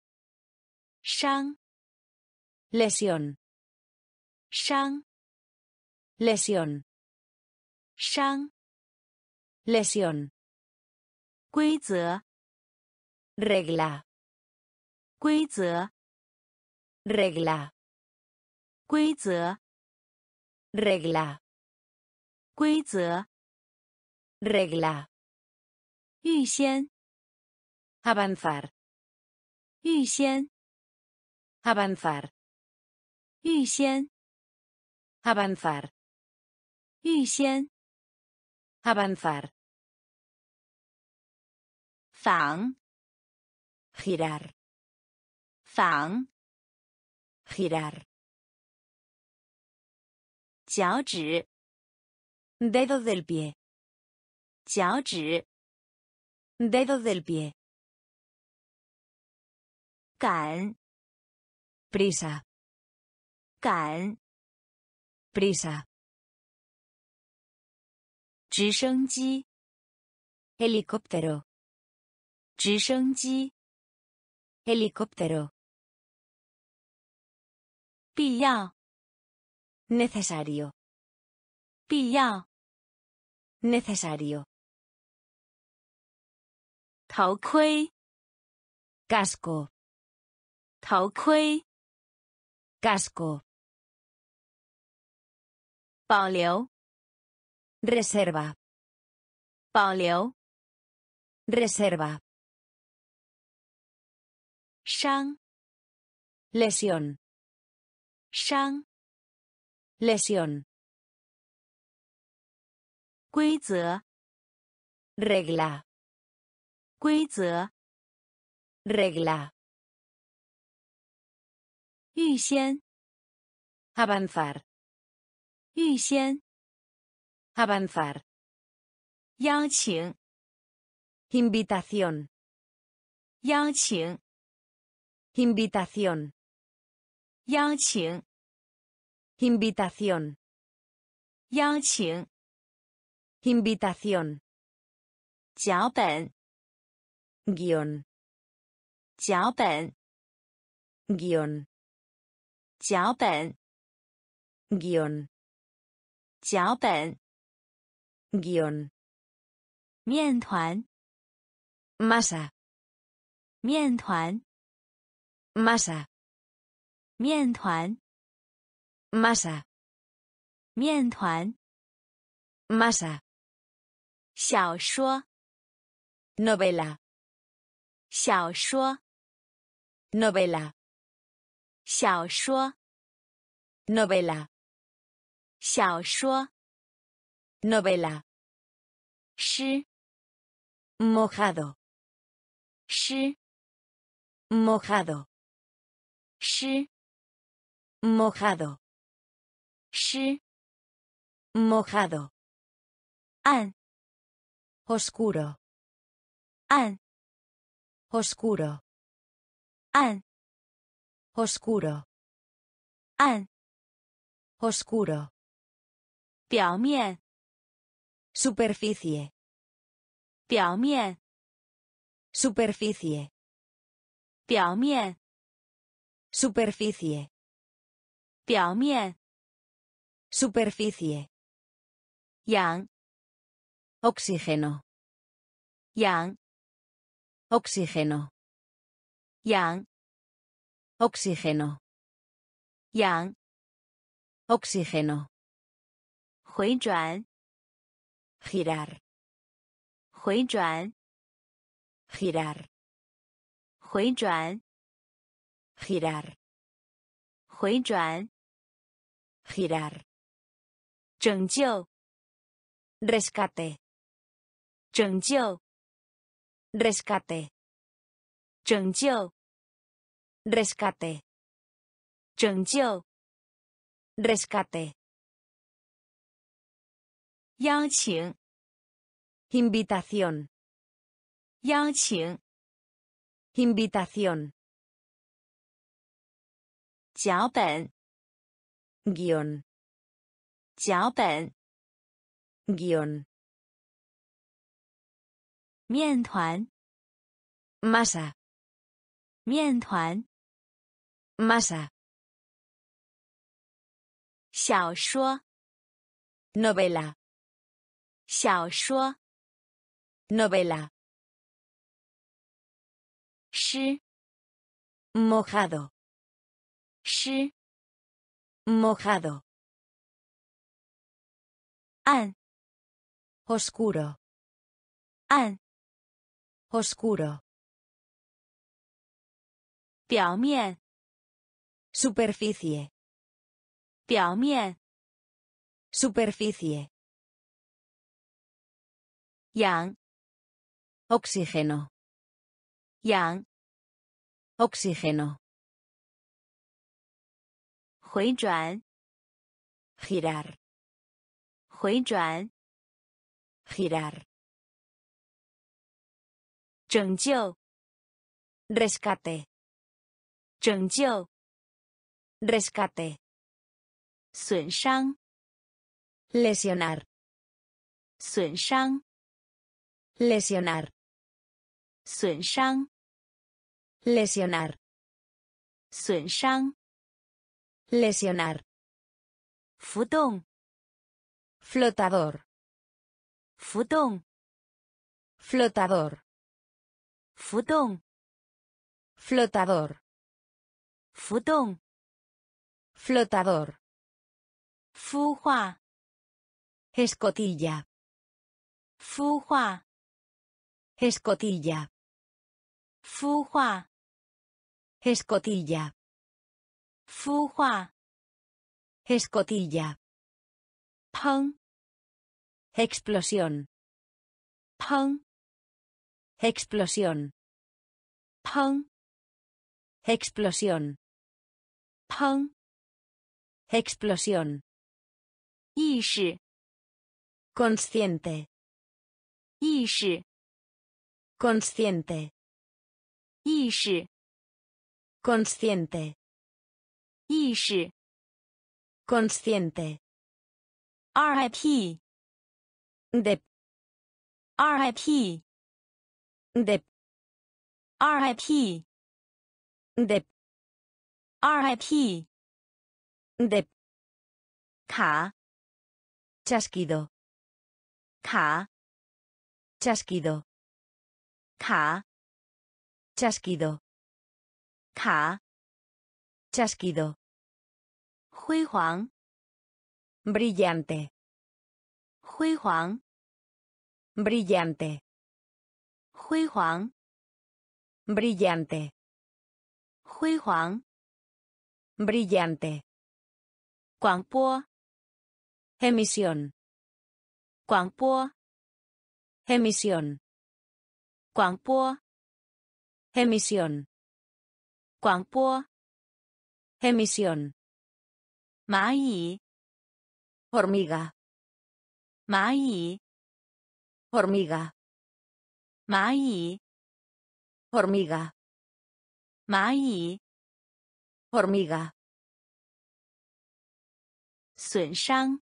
伤， lesión, 伤， lesión, 伤， lesión, 规则， regla, 规则， regla, 规则， Regla, 规则，regla, 预先，avanzar, 预先，avanzar, 预先，avanzar, 预先，avanzar, 仿，girar, 仿，girar, 脚趾，dedo del pie, 脚趾 Dedo del pie. 赶 Prisa. 赶 Prisa. 直升机 Helicóptero. 直升机 Helicóptero. 必要 Necesario. Pilla. Necesario. taocui. Casco. taocui. Casco. Bao. Reserva. Bao liu. Reserva. Shang. Lesión. Shang. Lesión. 规则 Regla. 规则 Regla. 预先 Avanzar. 预先 Avanzar. 邀请 Invitación. 邀请 Invitación. 邀请 Invitación. 邀请 Invitación. 脚本 Guión. 脚本 Guión. 脚本 Guión. 脚本 Guión. 面团 Masa. 面团 Masa. 面团 Masa. 面团 Masa. 小说 Novela. 小说 Novela. 小说 Novela. 小说 Novela. 湿 Mojado. 湿 Mojado. 湿 Mojado. 湿 Mojado. 暗 Oscuro. 暗 Oscuro. 暗 Oscuro. 暗 Oscuro. 表面 Superficie. 表面 Superficie. 表面 Superficie. 表面 Superficie. 氧 Oxígeno. 氧 Oxígeno. 氧 Oxígeno. 氧 Oxígeno. 回转 Girar. 回转 Girar. 回转 Girar. 回转 Girar. 拯救 Rescate. 拯救 Rescate. 拯救 Rescate. 拯救 Rescate. 邀请 Invitación. 邀请 Invitación. 脚本 Guión. 脚本，guion，面团 Masa. 面团 Masa. 小说 Novela. 小说 Novela. 湿 Mojado. 湿 Mojado. 暗 Oscuro. 暗 Oscuro. 表面 Superficie. 表面 Superficie. 氧 Oxígeno. 氧 Oxígeno. 回转 Girar. 回转 Girar. 拯救， rescate, 拯救， rescate, 损伤， lesionar, 损伤， lesionar, 损伤， lesionar, 损伤， lesionar, 浮动， Flotador. Futón. Flotador. Futón. Flotador. Futón. Flotador. Fujua. Escotilla. Fujua. Escotilla. Fujua. Escotilla. Fujua. Escotilla. Pong. Explosión. Pang. Explosión. Pang. Explosión. Pang. Explosión. Ishi. Consciente. Ishi. Consciente. Ishi. Consciente. Ishi. Consciente. RIP de RIP de RIP de RIP de K chasquido K chasquido K chasquido K chasquido. Hui brillante. 辉煌 brillante, 辉煌 brillante, 辉煌 brillante, 广播 emisión, 广播 emisión, 广播 emisión, 广播 emisión, 蚂蚁 hormiga, 蚂蚁 hormiga, 蚂蚁 hormiga, 蚂蚁 hormiga, 损伤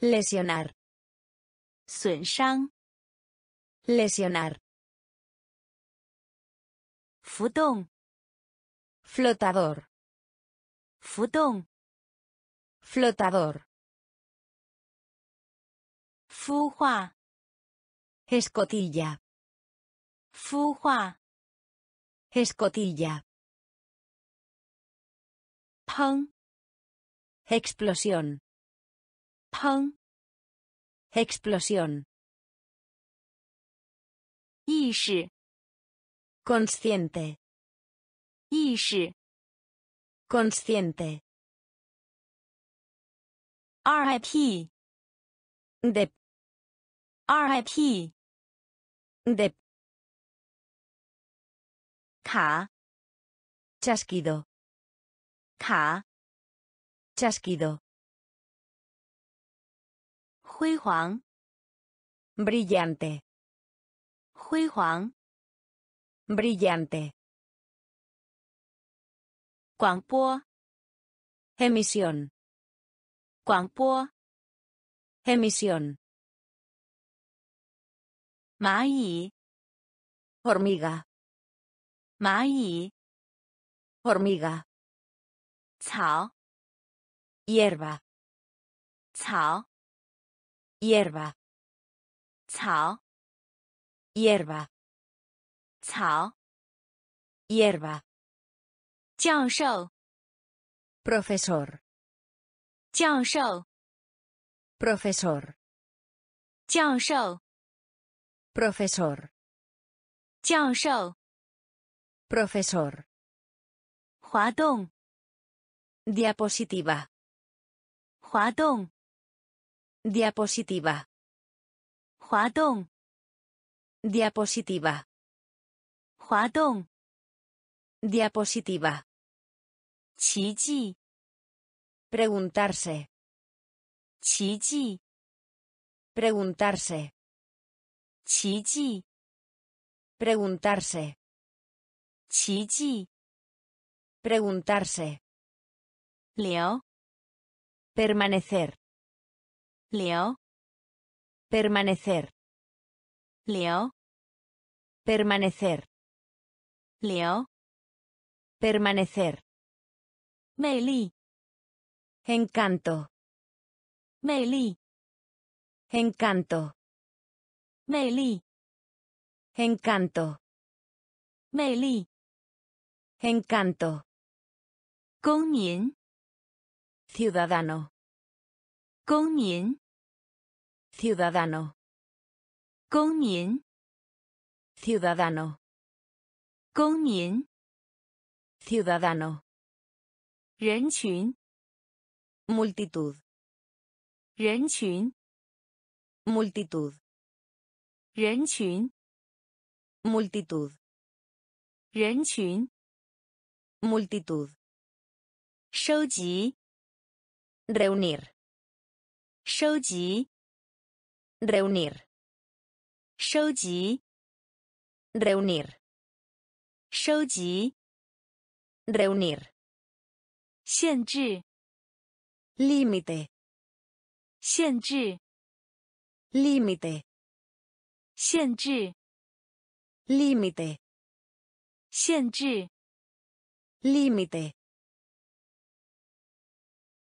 lesionar, 损伤 lesionar, 浮动 flotador, 浮动 flotador, Escotilla. Fujua. Escotilla. Pong. Explosión. Pong. Explosión. Ishi. Consciente. Ishi. Consciente. RIP. RIP de, 卡 chasquido, 卡 chasquido, 辉煌 brillante, 辉煌 brillante, 广播 emisión, 广播 emisión, 蚂蚁 hormiga, 蚂蚁 hormiga, 草 hierba, 草 hierba, 草 hierba, 草 hierba, 教授 profesor, 教授 profesor, 教授 profesor, 教授 profesor, 滑动 diapositiva, 滑动 diapositiva, 滑动 diapositiva, 滑动 diapositiva, 奇迹 preguntarse, 奇迹 preguntarse, 奇迹 Preguntarse. 奇迹， Preguntarse. 聊 Permanecer. 聊 Permanecer. 聊 Permanecer. 聊， Permanecer. 魅力， Encanto. 魅力， Encanto. Meli. Encanto. Meli. Encanto. Gongmian. Ciudadano. Gongmian. Ciudadano. Gongmian. Ciudadano. Gongmian. Ciudadano. Renqun. Multitud. Renqun. Multitud. 人群，Multitud. 人群，Multitud. 收集，Reunir. 收集，Reunir. 收集，Reunir. 收集，Reunir. 限制，Límite. 限制，Límite. 限制，Límite. 限制，Límite.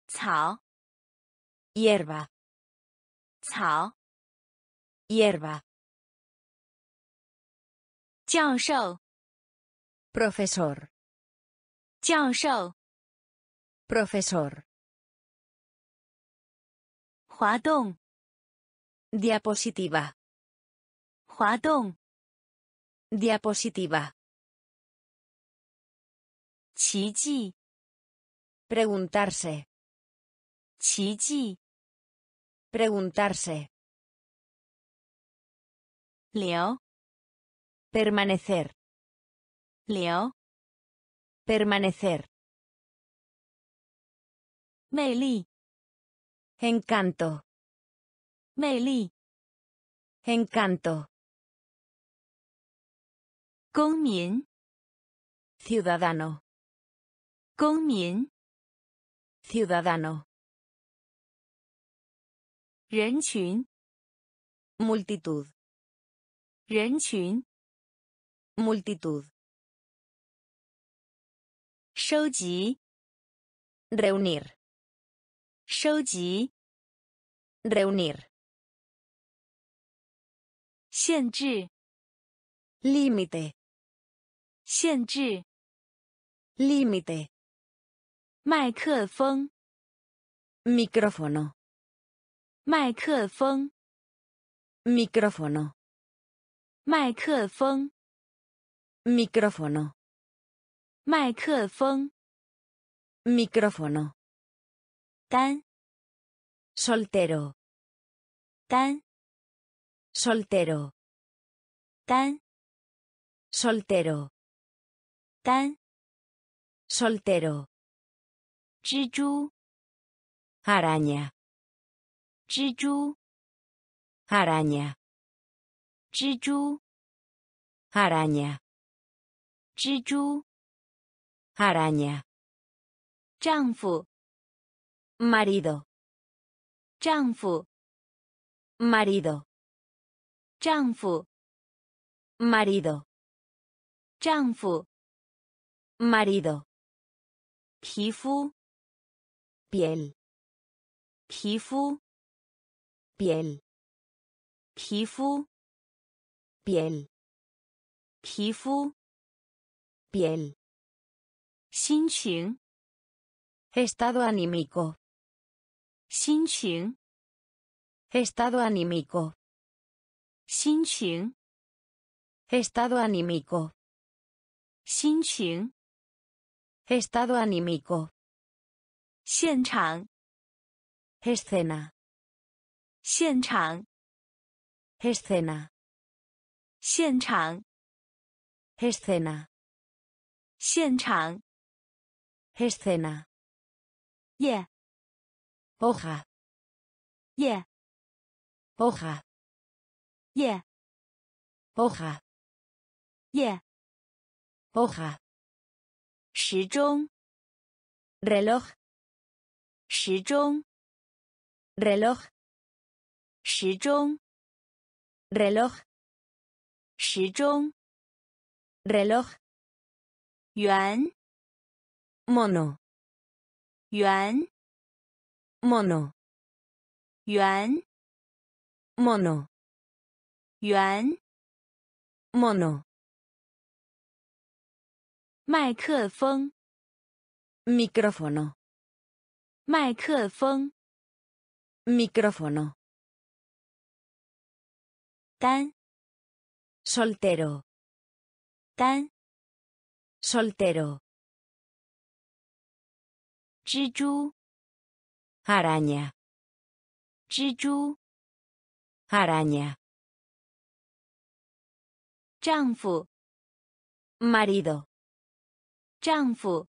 草，Hierba. 草，Hierba. 教授，Profesor. 教授，Profesor. 滑动，Diapositiva. 滑动， Diapositiva. 奇迹， Preguntarse. 奇迹， Preguntarse. 聊， Permanecer. 聊， Permanecer. 魅力， Encanto. 魅力， Encanto. 公民，Ciudadano. 公民，Ciudadano. 人群，Multitud. 人群，Multitud. 收集，Reunir. 收集，Reunir. 限制，Límite. 限制，Límite. 麦克风，Micrófono. 麦克风，Micrófono. 麦克风，Micrófono. 麦克风，Micrófono. 单，Soltero. 单，Soltero. 单，Soltero. 单， Soltero. 蜘蛛， Araña. 蜘蛛， Araña. 蜘蛛， Araña. 蜘蛛， Araña. 丈夫， Marido. 丈夫， Marido. 丈夫， Marido. 丈夫， marido. Pifu. Piel. Pifu. Piel. Pifu. Piel. Pifu. Piel. Xinxing. Estado anímico. Xinxing. Estado anímico. Xinxing. Estado anímico. Xinxing Estado anímico. 现场， Escena. 现场， Escena. 现场， Escena. 现场， Escena. 叶， Hoja. 叶， Hoja. 叶， Hoja. 夜 hoja, 时钟 reloj, 时钟 reloj, 时钟 reloj, 时钟 reloj, 圆 mono, 圆 mono, 圆 mono, 圆 mono, 麦克风 micrófono, 麦克风 micrófono, 单 soltero, 单 soltero, 蜘蛛 araña, 蜘蛛 araña, 丈夫 marido, 丈夫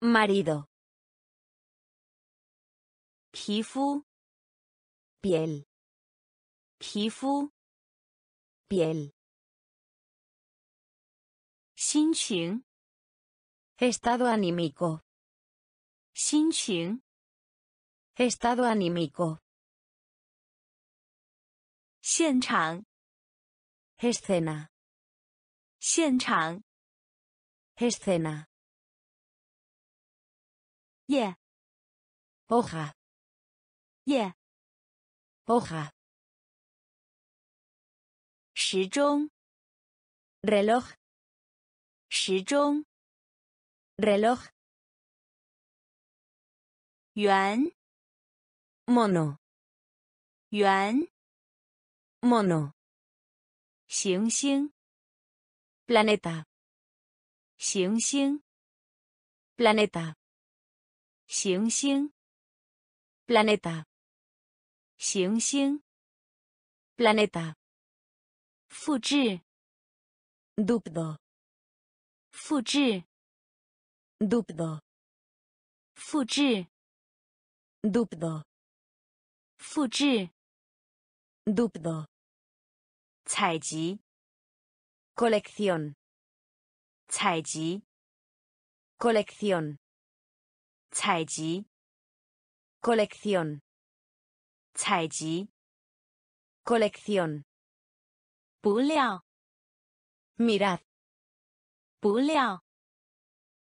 marido, 皮肤 piel, 皮肤 piel, 心情 estado anímico, 心情 estado anímico, 现场 escena, 现场 escena, 夜 hoja, 夜 hoja, 时钟 reloj, 时钟 reloj, 圆 mono, 圆 mono, 行星 planeta, 行星 planeta, 行星 planeta, 行星 planeta, 复制 dupdo, 复制 dupdo, 复制 dupdo, 复制 dupdo, 采集 colección, 采集 colección, 采集 colección, 采集 colección, 不料 mirad, 不料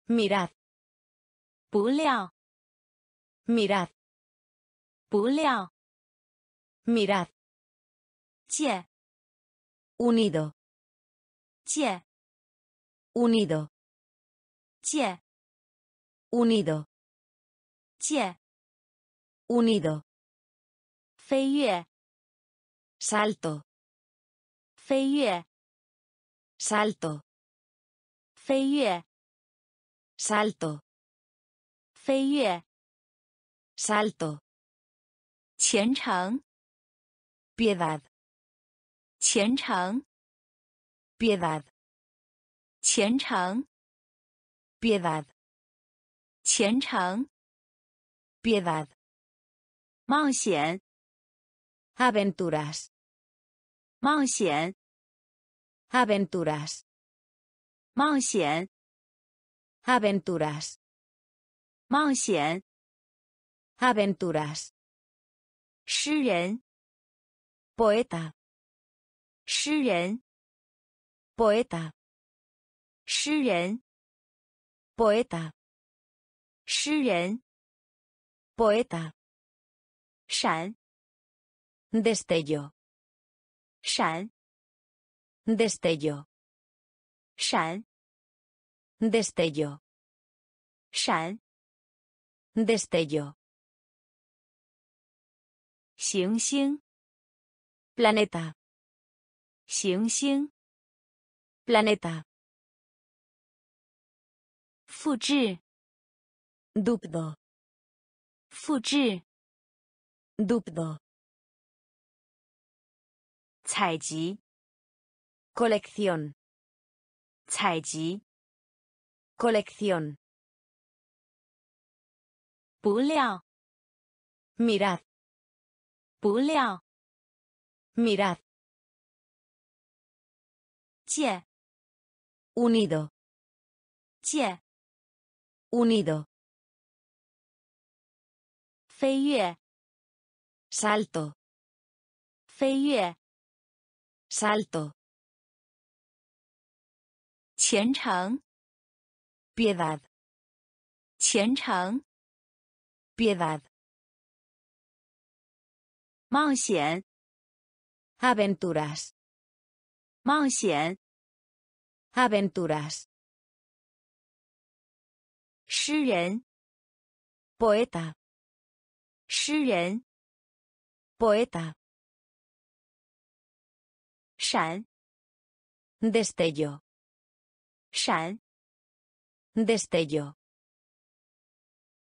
mirad, 不料 mirad, 不料 mirad, 借 unido, 借 unido, 借 unido, 借 unido, 飞跃 salto, 飞跃 salto, 飞跃 salto, 飞跃 salto, 虔诚 piedad, 虔诚 piedad, 虔诚 piedad, 虔诚 piedad, 冒险 aventuras, 冒险 aventuras, 冒险 aventuras, 冒险 aventuras, 诗人 poeta, 诗人 poeta, 诗人 poeta, 诗人 poeta, 闪 destello, 闪 destello, 闪 destello, 闪 destello, 行星 planeta, 行星 planeta, 复制 dupdo, 复制 dupdo, 采集 colección, 采集 colección, 不料 mirad, 不料 mirad, 借 Unido. 借 Unido. 飞跃 Salto. 飞跃 Salto. 虔诚 Piedad. 虔诚 Piedad. 冒险 Aventuras. 冒险 Aventuras. 诗人 Poeta. 诗人 Poeta. 闪 Destello. 闪 Destello.